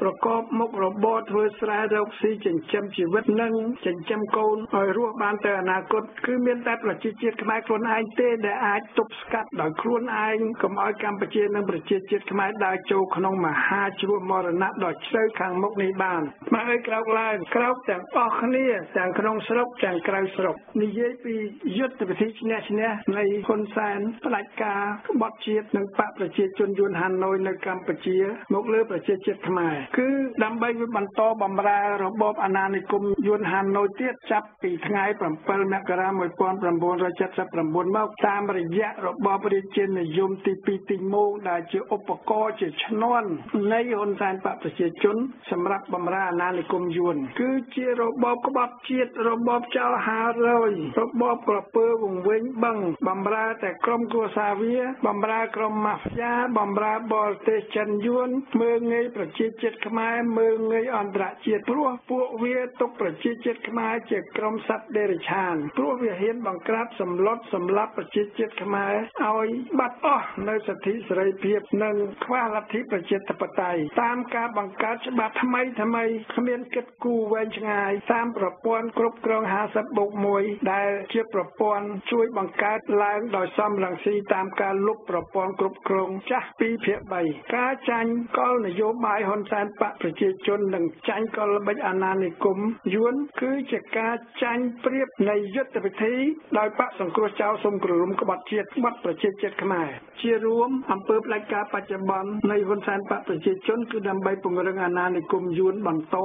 ប្រកបមុខរបរធ្វើស្រែរកស៊ីចិញ្ចឹមជីវិតនិងចិញ្ចឹមកូនឲ្យរស់បានទៅអនាគតគឺមានតែប្រជាជាតិខ្មែរខ្លួនឯងទេដែលអាចទប់ស្កាត់ដោយខ្លួនឯងកុំឲ្យកម្ពុជានិងប្រជាជាតិខ្មែរដើរចូលក្នុងមហាជ្រោះមរណៈដ៏ជ្រៅខាងមុខនេះបានមកឲ្យក្រោកឡើងក្រោកទាំងអស់គ្នាទាំងក្នុងស្រុកទាំងក្រៅស្រុកនិយាយពីយុទ្ធវិធីឈ្នះឈ្នះនៃហ៊ុនសែនផ្ដាច់ការក្បត់ជាតិនិងបកប្រជាជនយួនហាណូយនៅកម្ពុជាមកលើប្រជាជាតិខ្មែរគឺដើម្បីបន្តបំរើរបបអាណានិគមយួនហាណូយទៀតចាប់ពីថ្ងៃ7មករា1979មកតាមរយៈរបបរាជានិយមទី2ទីម៉ូដែលជាឧបករណ៍ជាឈ្នន់នៃហ៊ុនសែនបកប្រជាជន សម្រាប់បំរើអាណានិគមយួន គឺជារបបក្បត់ជាតិរបបចោលហារយរបបក្រពើវង្វេងបឹងបំរើតែក្រុមគ្រួសារវាបំរើក្រុមម៉ាហ្វយ៉ាបំរើបរទេសចិនយួនមើងងាយប្រជាជាតិខ្មែរមើងងាយអន្តរជាតិព្រោះពួកវាទុកប្រជាជាតិខ្មែរជាក្រុមសត្វដេរឆានព្រោះវាហ៊ានបង្ក្រាបសម្លុតសម្លាប់ប្រជាជាតិខ្មែរឲ្យបាត់អស់នៅសិទ្ធិសេរីភាពនិងខ្វះលទ្ធិប្រជាធិបតេយ្យតាមការបង្កើតច្បាប់ថ្មីថ្មីគ្មានគិតគូរវែងឆ្ងាយតាមប្រព័ន្ធគ្រប់គ្រង50បូក1ដែលជាប្រព័ន្ធជួយបង្កើតឡើងដោយសំរងស៊ីតាមការលុបប្រព័ន្ធគ្រប់គ្រងចាស់2ភាគ3ការចាញ់កលនយោបាយហ៊ុនសែនបកប្រជាជននិងចាញ់កលល្បិចអាណានិគមយួនគឺជាការចាញ់ប្រៀបនៃយុទ្ធវិធីដោយបកសង្គ្រោះចៅសុំក្ររុំក្បត់ជាតិក្បត់ប្រជាជាតិខ្មែរជារួមអំពើផ្ដាច់ការបច្ចុប្បន្ននៃហ៊ុនសែនបកប្រជាជនគឺដើម្បីពង្រឹងអាណានិគមយួនបន្ត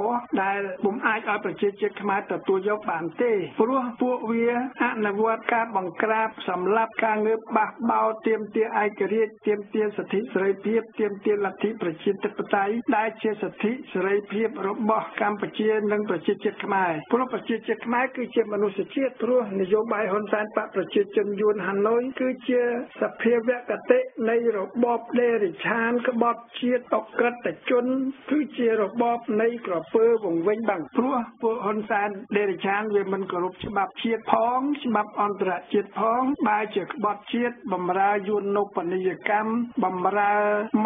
ដែលពុំអាចឲ្យប្រជាជាតិខ្មែរទទួលយកបានទេព្រោះពួកវាអនុវត្តការបង្ក្រាបសម្លាប់ការងើបបះបោទាមទារឯករាជ្យទាមទារសិទ្ធិសេរីភាពទាមទារលទ្ធិប្រជាធិបតេយ្យដែលជាសិទ្ធិសេរីភាពរបស់កម្ពុជានិងប្រជាជាតិខ្មែរព្រោះប្រជាជាតិខ្មែរគឺជាមនុស្សជាតិព្រោះនយោបាយហ៊ុនសែនបកប្រជាជនយួនហាណូយគឺជាសភាវគតិនៃរបបដេរិឆានក្បត់ជាតិអក្រិតជនគឺជារបបនៃក្រពើវង្វេងបាំងព្រោះពួកហ៊ុនសែនដេរិឆានវាមិនគោរពច្បាប់ជាតិផងច្បាប់អន្តរជាតិផងបែរជាក្បត់ជាតិបំរើយួននុបនីយកម្មបំរើ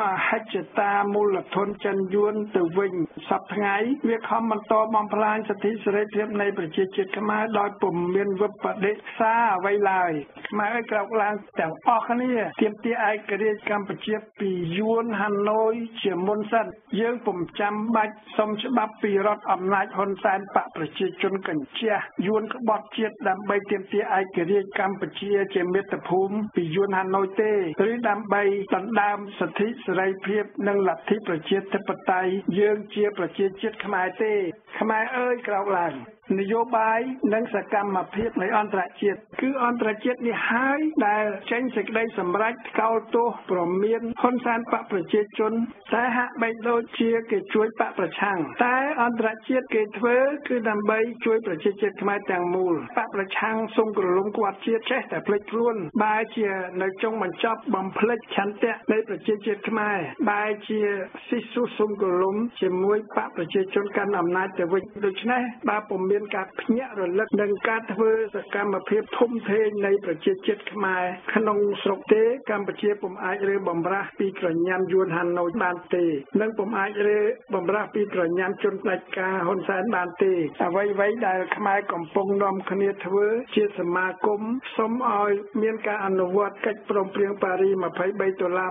មហិច្ឆតាមូលធនចិនយួនទៅវិញសប្តាហ៍វាខំបន្តបំផ្លាញសិទ្ធិសេរីភាពនៃប្រជាជាតិខ្មែរដោយពុំមានវិបដិសាអ្វីឡើយខ្មែរឲ្យក្រោកឡើងទាំងអស់គ្នាទាមទារឯករាជ្យកម្ពុជាពីយួនហាណូយជាមុនសិនយើងពុំចាំបាច់សុំច្បាប់ពីរដ្ឋអំណាចហ៊ុនសែនបកប្រជាជនកញ្ជះយួនក្បត់ជាតិដើម្បីទាមទារឯករាជ្យកម្ពុជាជាមាតុភូមិពីយួនហាណូយទេឬដើម្បីដណ្ដើមសិទ្ធិសេរីភាពនិងលទ្ធិប្រជាធិបតេយ្យយើងជាប្រជាជាតិខ្មែរទេខ្មែរអើយក្រោកឡើង នយោបាយនិងសកម្មភាពនៃអន្តរជាតិគឺអន្តរជាតិនេះហើយដែលចេញសេចក្តីសម្រេចកោតទោសប្រមានហ៊ុនសែនបកប្រជាជន តែហាក់បីដូចជាគេជួយបកប្រឆាំងតែអន្តរជាតិគេធ្វើគឺដើម្បីជួយប្រជាជាតិខ្មែរទាំងមូលបកប្រឆាំងសុំក្រឡុំគាត់ជាតិចេះតែភ្លេចខ្លួនបែរជានៅចុងបញ្ចប់បំភ្លេចឆន្ទៈនៃប្រជាជាតិខ្មែរបែរជាស៊ីស៊ូសុំក្រឡុំជាមួយបកប្រជាជនកាន់អំណាចទៅវិញដូច្នេះបើពុំមានមានការភ្ញាក់រលឹកនិងការធ្វើសកម្មភាពធំធេងនៃប្រជាជាតិខ្មែរក្នុងស្រុកទេ កម្ពុជាពុំអាចរើបំរាស់ពីក្រញាំយួនហាណូយបានទេ និងពុំអាចរើបំរាស់ពីក្រញាំជនផ្ដាច់ការហ៊ុនសែនបានទេ អ្វីៗដែលខ្មែរកំពុងនាំគ្នាធ្វើ ជាសមាគមសូមឲ្យមានការអនុវត្តកិច្ចព្រមព្រៀងប៉ារី23ដុល្លារ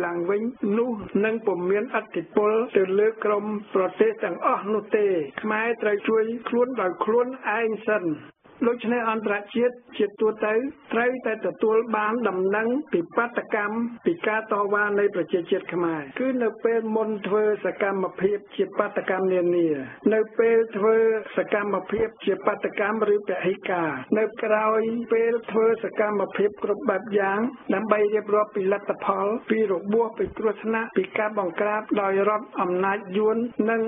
1991ឡើងវិញនោះនឹងពុំមានអធិពលទៅលើក្រមប្រទេសទាំងអស់នោះទេខ្មែរត្រូវជួយខ្លួនដោយខ្លួនឯងសិន ដូច្នេះអន្តរជាតិជាទូទៅត្រូវតែទទួលបានដំណឹងពីបាតកម្មពីការតវ៉ានៃប្រជាជាតិខ្មែរ គឺនៅពេលមុនធ្វើសកម្មភាពជាបាតកម្មនានា នៅពេលធ្វើសកម្មភាពជាបាតកម្មឬពហិការ នៅក្រោយពេលធ្វើសកម្មភាពគ្រប់បែបយ៉ាង ដើម្បីរៀបរាប់ពីលទ្ធផល ពីរបួសពីគ្រោះថ្នាក់ពីការបង្ក្រាបដោយរដ្ឋអំណាចយួននិង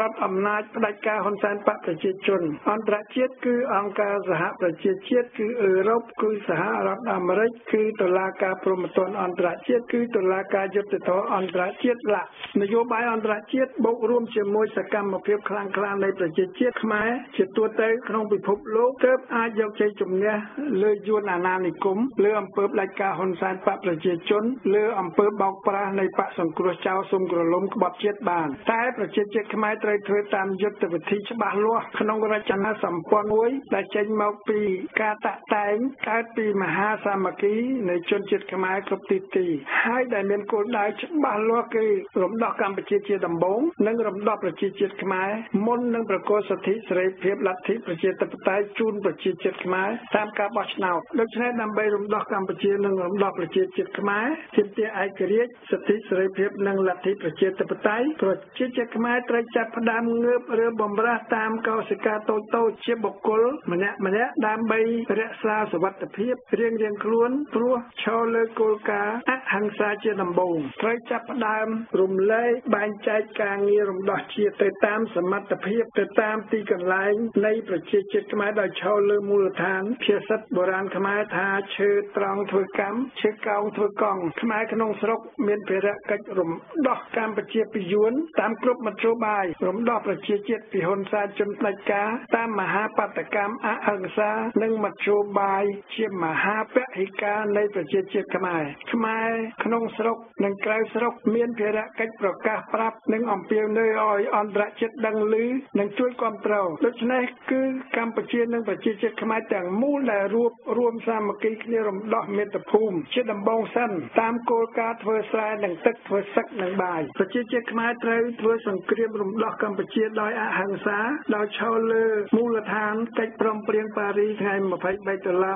រដ្ឋអំណាចផ្ដាច់ការហ៊ុនសែនបកប្រជាជន អន្តរជាតិគឺអង្គការសហប្រជាជាតិគឺអឺរ៉ុបគឺសហរដ្ឋអាមេរិកគឺតុលាការព្រហ្មទណ្ឌអន្តរជាតិគឺតុលាការយុត្តិធម៌អន្តរជាតិឡានយោបាយអន្តរជាតិបូករួមជាមួយសកម្មភាពខ្លាំងក្លានៃប្រជាជាតិខ្មែរជាទូទៅក្នុងពិភពលោកទើបអាចយកជ័យជំនះលើយួនអាណានិគមលើអំពើផ្ដាច់ការហ៊ុនសែនបកប្រជាជនលើអំពើបោកប្រាស់នៃបកសង្គ្រោះចៅសុំក្រលំក្បត់ជាតិបានតែប្រជាជាតិខ្មែរត្រូវធ្វើតាមយុទ្ធវិធីច្បាស់លាស់ក្នុងរចនាសម្ព័ន្ធមួយដែលចេញមកពីការតាក់តែងកើតពីមហាសាមគ្គីនៃជនជាតិខ្មែរគ្រប់ទីទីហើយដែលមានគោលដៅច្បាស់លាស់គឺរំដោះកម្ពុជាជាដំបូងនិងរំដោះប្រជាជាតិខ្មែរមុននឹងប្រកួតសិទ្ធិសេរីភាពលទ្ធិប្រជាធិបតេយ្យជូនប្រជាជាតិខ្មែរតាមការបោះឆ្នោតដូច្នេះដើម្បីរំដោះកម្ពុជានិងរំដោះប្រជាជាតិខ្មែរទាមទារឯករាជ្យសិទ្ធិសេរីភាពនិងលទ្ធិប្រជាធិបតេយ្យប្រជាជាតិខ្មែរត្រូវចាប់ផ្ដើមងើបឬបំរាស់តាមកោសិកាតូចតូចជាបុគ្គលម្នាក់ម្នាក់ដើម្បីរក្សាសវត្ថភាពរៀងរៀងខ្លួនព្រោះឈរលើគោលការណ៍អហិង្សាជាដំបូងត្រូវចាប់ផ្ដើមរំលែកបែងចែកការងាររំដោះជាតិទៅតាមសមត្ថភាពទៅតាមទីកន្លែងនៃប្រជាជាតិខ្មែរដោយឈរលើមូលដ្ឋានភាសាបុរាណខ្មែរថាឈើត្រង់ធ្វើកម្មឈើកោងធ្វើកង់ខ្មែរក្នុងស្រុកមានភារកិច្ចរំដោះកម្ពុជាពីយួនតាមគ្រប់មធ្យោបាយរំដោះប្រជាជាតិពីហ៊ុនសែនជនផ្ដាច់ការតាមមហាបដកម្មអហិង្សា និងមធ្យោបាយជាមហាពហិការនៃប្រជាជាតិខ្មែរខ្មែរក្នុងស្រុកនិងក្រៅស្រុកមានភារកិច្ចប្រកាសប្រាប់និងអំពាវនាវឲ្យអន្តរជាតិដឹងឮនិងជួយគ្រប់គ្រងដូច្នេះគឺកម្ពុជានិងប្រជាជាតិខ្មែរទាំងមូលដែលរួបរួមសាមគ្គីគ្នារំដោះមាតុភូមិជាដំបូងសិនតាមគោលការណ៍ធ្វើស្រែនិងទឹកធ្វើសឹកនិងបាយប្រជាជាតិខ្មែរត្រូវធ្វើសង្គ្រាមរំដោះកម្ពុជាដោយអហិង្សាដោយឈរលើមូលដ្ឋានកិច្ចព្រមព្រៀងប៉ារីថ្ងៃ23ដុល្លារ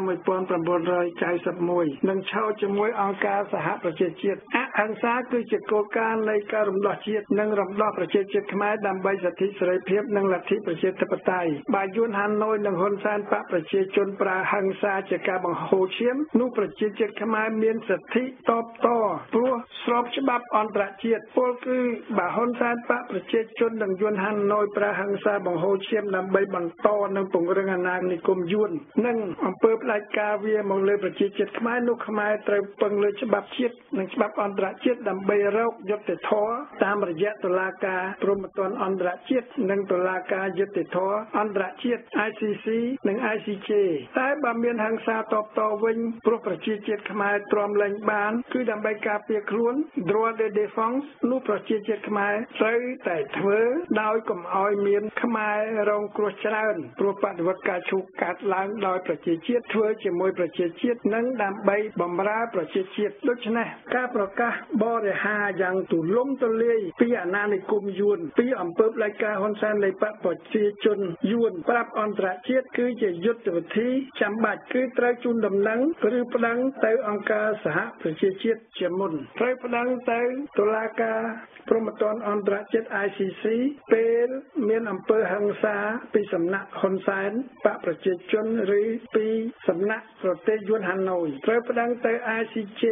1991និងឈរជាមួយអង្គការសហប្រជាជាតិអហិង្សាគឺជាគោលការណ៍នៃការរំដោះជាតិនិងរំដោះប្រជាជាតិខ្មែរដើម្បីសិទ្ធិសេរីភាពនិងលទ្ធិប្រជាធិបតេយ្យបើយួនហាណូយនិងហ៊ុនសែនបកប្រជាជនប្រើហិង្សាជាការបង្ហូរឈាមនោះប្រជាជាតិខ្មែរមានសិទ្ធិតបតព្រោះស្របច្បាប់អន្តរជាតិពលគឺបើហ៊ុនសែនបកប្រជាជននិងយួនហាណូយប្រើហិង្សាបង្ហូរឈាមដើម្បីបន្តនិងពង្រឹងអាណានិគមយួននិងអំពើផ្ដាច់ការវាមកលើប្រជាជាតិខ្មែរនោះខ្មែរត្រូវពឹងលើច្បាប់ជាតិនិងច្បាប់អន្តរជាតិដើម្បីរកយុត្តិធម៌តាមរយៈតុលាការព្រហ្មទណ្ឌអន្តរជាតិនិងតុលាការយុត្តិធម៌អន្តរជាតិ ICC និង ICJ តែបើមានហិង្សាតបតវិញព្រោះប្រជាជាតិខ្មែរទ្រាំលែងបាន គឺដើម្បីការពារខ្លួន droit de défense នោះប្រជាជាតិខ្មែរត្រូវតែធ្វើដោយកុំឲ្យមានខ្មែររងគ្រោះច្រើនព្រោះបដិវត្តការឈូកកាត់ឡើងដោយប្រជាជាតិធ្វើជាមួយប្រជាជាតិនិងដើម្បីបំរើប្រជាជាតិដូច្នេះការប្រកាសបរិហាយ៉ាងទូលំទូលាយពីអាណានិគមយួនពីអំពើផ្ដាច់ការហ៊ុនសែននៃបកប្រជាជនយួនប្រាប់អន្តរជាតិគឺជាយុទ្ធវិធីចាំបាច់គឺត្រូវជូនដំណឹងឬប្តឹងទៅអង្គការសហប្រជាជាតិជាមុនត្រូវប្តឹងទៅតុលាការព្រហ្មទណ្ឌអន្តរជាតិ ICC ពេលមានអំពើហិង្សាពីសំណាក់ហ៊ុនសែនបកប្រជាជនឬពីសំណាក់ប្រទេសយួនហាណូយត្រូវប្តឹងទៅ ICJ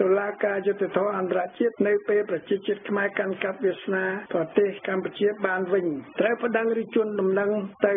តុលាការយុត្តិធម៌អន្តរជាតិនៅពេលប្រជាជាតិខ្មែរកាន់កាប់វាសនាប្រទេសកម្ពុជាបានវិញត្រូវប្តឹងឬជន់ដំណឹងទៅ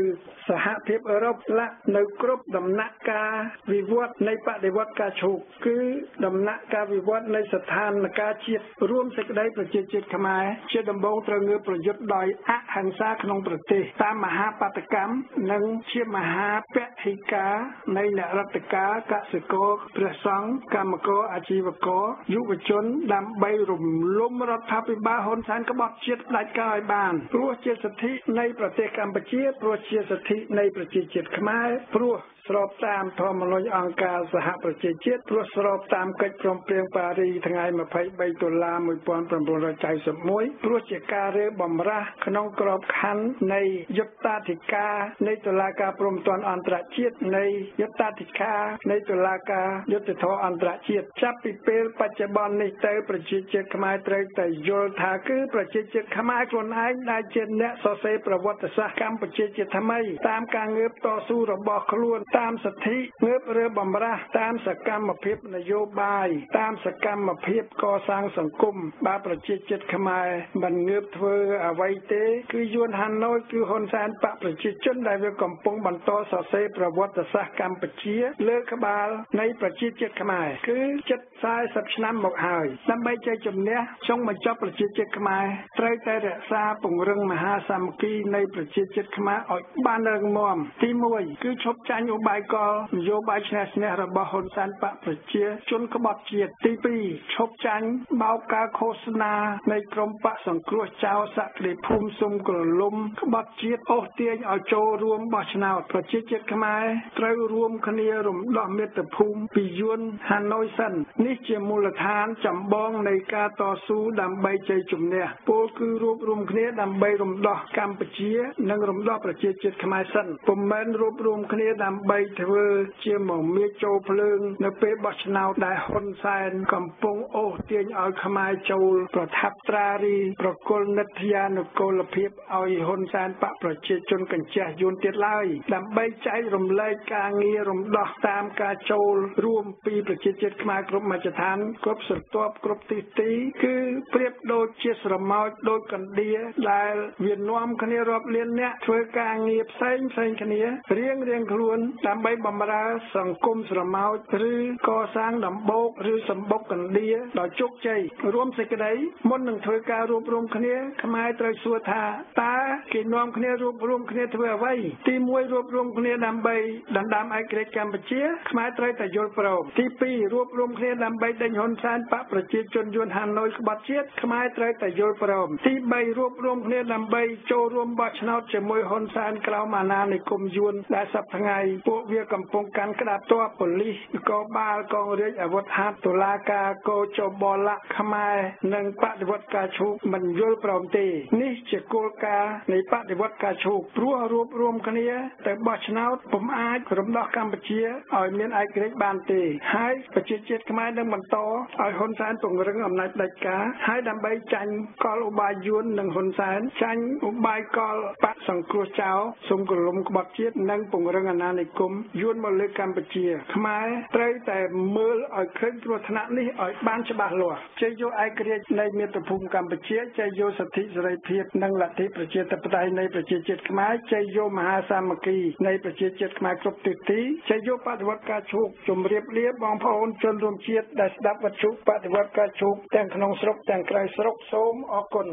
សហភាពអឺរ៉ុបឡាក់នៅគ្រប់ដំណាក់ការវិវត្តនៃបដិវត្តការឈូកគឺដំណាក់ការវិវត្តនៃស្ថានភាពជាតិរួមសេចក្តីប្រជាជាតិខ្មែរជាដំបូងត្រូវងើបប្រយុទ្ធដោយអហិង្សាក្នុងប្រទេសតាមមហាបដកម្មនិងជាមហាពហិការនៃអ្នករដ្ឋការកសិករព្រះសង្ឃកម្មករអាជីវករយុវជនដើម្បីរំលំរដ្ឋាភិបាលហ៊ុនសែនក្បត់ជាតិផ្ដាច់ការឲ្យបានព្រោះជាសិទ្ធិនៃប្រទេសកម្ពុជាព្រោះជាសិទ្ធិនៃប្រជាជាតិខ្មែរព្រោះ ស្របតាមធម្មនុញ្ញអង្គការសហប្រជាជាតិព្រោះស្របតាមកិច្ចព្រមព្រៀងប៉ារីថ្ងៃ23ដុល្លារ1991ព្រោះជាការរើបំរាស់ក្នុងក្របខ័ណ្ឌនៃយុត្តាធិការនៃតុលាការព្រហ្មទណ្ឌអន្តរជាតិនៃយុត្តាធិការនៃតុលាការយុត្តិធម៌អន្តរជាតិចាប់ពីពេលបច្ចុប្បន្ននេះទៅប្រជាជាតិខ្មែរត្រូវតែយល់ថាគឺប្រជាជាតិខ្មែរខ្លួនឯងដែលជាអ្នកសរសេរប្រវត្តិសាស្ត្រកម្ពុជាជាថ្មីតាមការងើបតស៊ូរបស់ខ្លួនតាមសិទ្ធិងើបរើបំរាស់តាមសកម្មភាពនយោបាយតាមសកម្មភាពកសាងសង្គមបើប្រជាជាតិខ្មែរមិនងើបធ្វើអ្វីទេ គឺយួនហាណូយគឺហ៊ុនសែនបកប្រជាជនដែលវាកំពុងបន្តសរសេរប្រវត្តិសាស្ត្រកម្ពុជា លើក្បាលនៃប្រជាជាតិខ្មែរគឺចិត្ត40ឆ្នាំមកហើយដើម្បីជ័យជំនះចុងបញ្ចប់ប្រជាជាតិខ្មែរត្រូវតែរក្សាពង្រឹងមហាសាមគ្គីនៃប្រជាជាតិខ្មែរឲ្យបានរឹងមាំទី1គឺឈប់ចាញ់ឧយកលនយោបាយឈ្នះឈ្នះរបស់ហ៊ុនសែនបកប្រជាជនក្បត់ជាតិទី2ឈប់ចាញ់បោកការឃោសនានៃក្រមបកសង្គ្រោះចៅសក្តិភូមិសុំក្រលុំក្បត់ជាតិអូសទាញឲ្យចូលរួមបោះឆ្នោតប្រជាជាតិខ្មែរត្រូវរួមគ្នារំដោះមាតុភូមិពីយួនហាណូយសិននេះជាមូលដ្ឋានចម្បងនៃការតស៊ូដើម្បីជ័យជំនះពលគឺរួបរวมគ្នាដើម្បីរំដោះកម្ពុជា និងរំដោះប្រជាជាតិខ្មែរសិនពុំមែនរួបរวมគ្នាដើម្បី ធ្វើជាមមាចូលភ្លើង នៅពេលបោះឆ្នោតដែលហ៊ុនសែន កំពុងអូសទាញឲ្យខ្មែរចូល ប្រថាប់ត្រារីប្រគល់និត្យានុកូលភាពឲ្យហ៊ុនសែនបកប្រជាជនកញ្ចេះយួនទៀតឡើយដើម្បីចែករំលែកការងាររំដោះតាមការចូលរួមពីប្រជាជាតិខ្មែរគ្រប់មជ្ឈដ្ឋានគ្រប់ស្រទាប់គ្រប់ទិសទីគឺប្រៀបដូចជាស្រមោចដូចកណ្ដៀដែលវានាំគ្នារាប់លានអ្នកធ្វើការងារផ្សេងផ្សេងគ្នារៀងរៀងខ្លួនដើម្បីបំរើសង្គមស្រមោចឬកសាងដំបូកឬសម្បុកកណ្ដៀដល់ជោគជ័យរួមសេចក្តីមុននឹងធ្វើការរួបរមគ្នាខ្មែរត្រូវសួរថាតើគេនាំគ្នារួបរមគ្នាធ្វើអ្វីទី1រួបរមគ្នាដើម្បីដណ្ដើមឯករាជ្យកម្ពុជាខ្មែរត្រូវតែយល់ព្រមទី2រួបរមគ្នាដើម្បីដេញហ៊ុនសែនបកប្រជាជនយួនហាណូយក្បត់ជាតិខ្មែរត្រូវតែយល់ព្រមទី3រួបរមគ្នាដើម្បីចូលរួមបោះឆ្នោតជាមួយហ៊ុនសែនក្រោមអាណានិគមយួនដែលសប្តាហ៍ថ្ងៃពួកវាកំពុងកាន់ក្តាប់ទ័ពប៉ូលីសនគរបាលកងរាជអាវុធហត្ថតុលាការកោចបលៈខ្មែរនិងបដិវត្តការឈូកមិនយល់ព្រមទេ នេះជាគោលការណ៍នៃបដិវត្តការឈូកព្រោះរួបរวมគ្នាទៅបោះឆ្នោតពុំអាចរំដោះកម្ពុជាឲ្យមានឯករាជ្យបានទេហើយប្រជាជាតិខ្មែរនឹងបន្តឲ្យហ៊ុនសែនពង្រឹងអំណាចផ្ដាច់ការហើយដើម្បីចាញ់កលឧបាយយួននិងហ៊ុនសែនចាញ់ឧបាយកលបកសង្គ្រោះចោលសុំក្រលុំក្បត់ជាតិនិងពង្រឹងអាណានិគមយួនមកលើកម្ពុជាខ្មែរត្រូវតែមើលឲ្យឃើញគ្រោះថ្នាក់នេះឲ្យបានច្បាស់លាស់ជ័យយកឯករាជ្យនៃមាតុភូមិកម្ពុជាជ័យយកសិទ្ធិសេរីភាពនិងលទ្ធិប្រជាធិបតេយ្យនៃប្រជាជាតិខ្មែរជ័យយកមហាសាមគ្គីនៃប្រជាជាតិខ្មែរគ្រប់ទិសទីជ័យយកបដិវត្តការឈូកជំរាបលាបងប្អូនជនរួមជាតិដែលស្ដាប់វិទ្យុបដិវត្តការឈូកទាំងក្នុងស្រុកទាំងក្រៅស្រុកសូមអរគុណ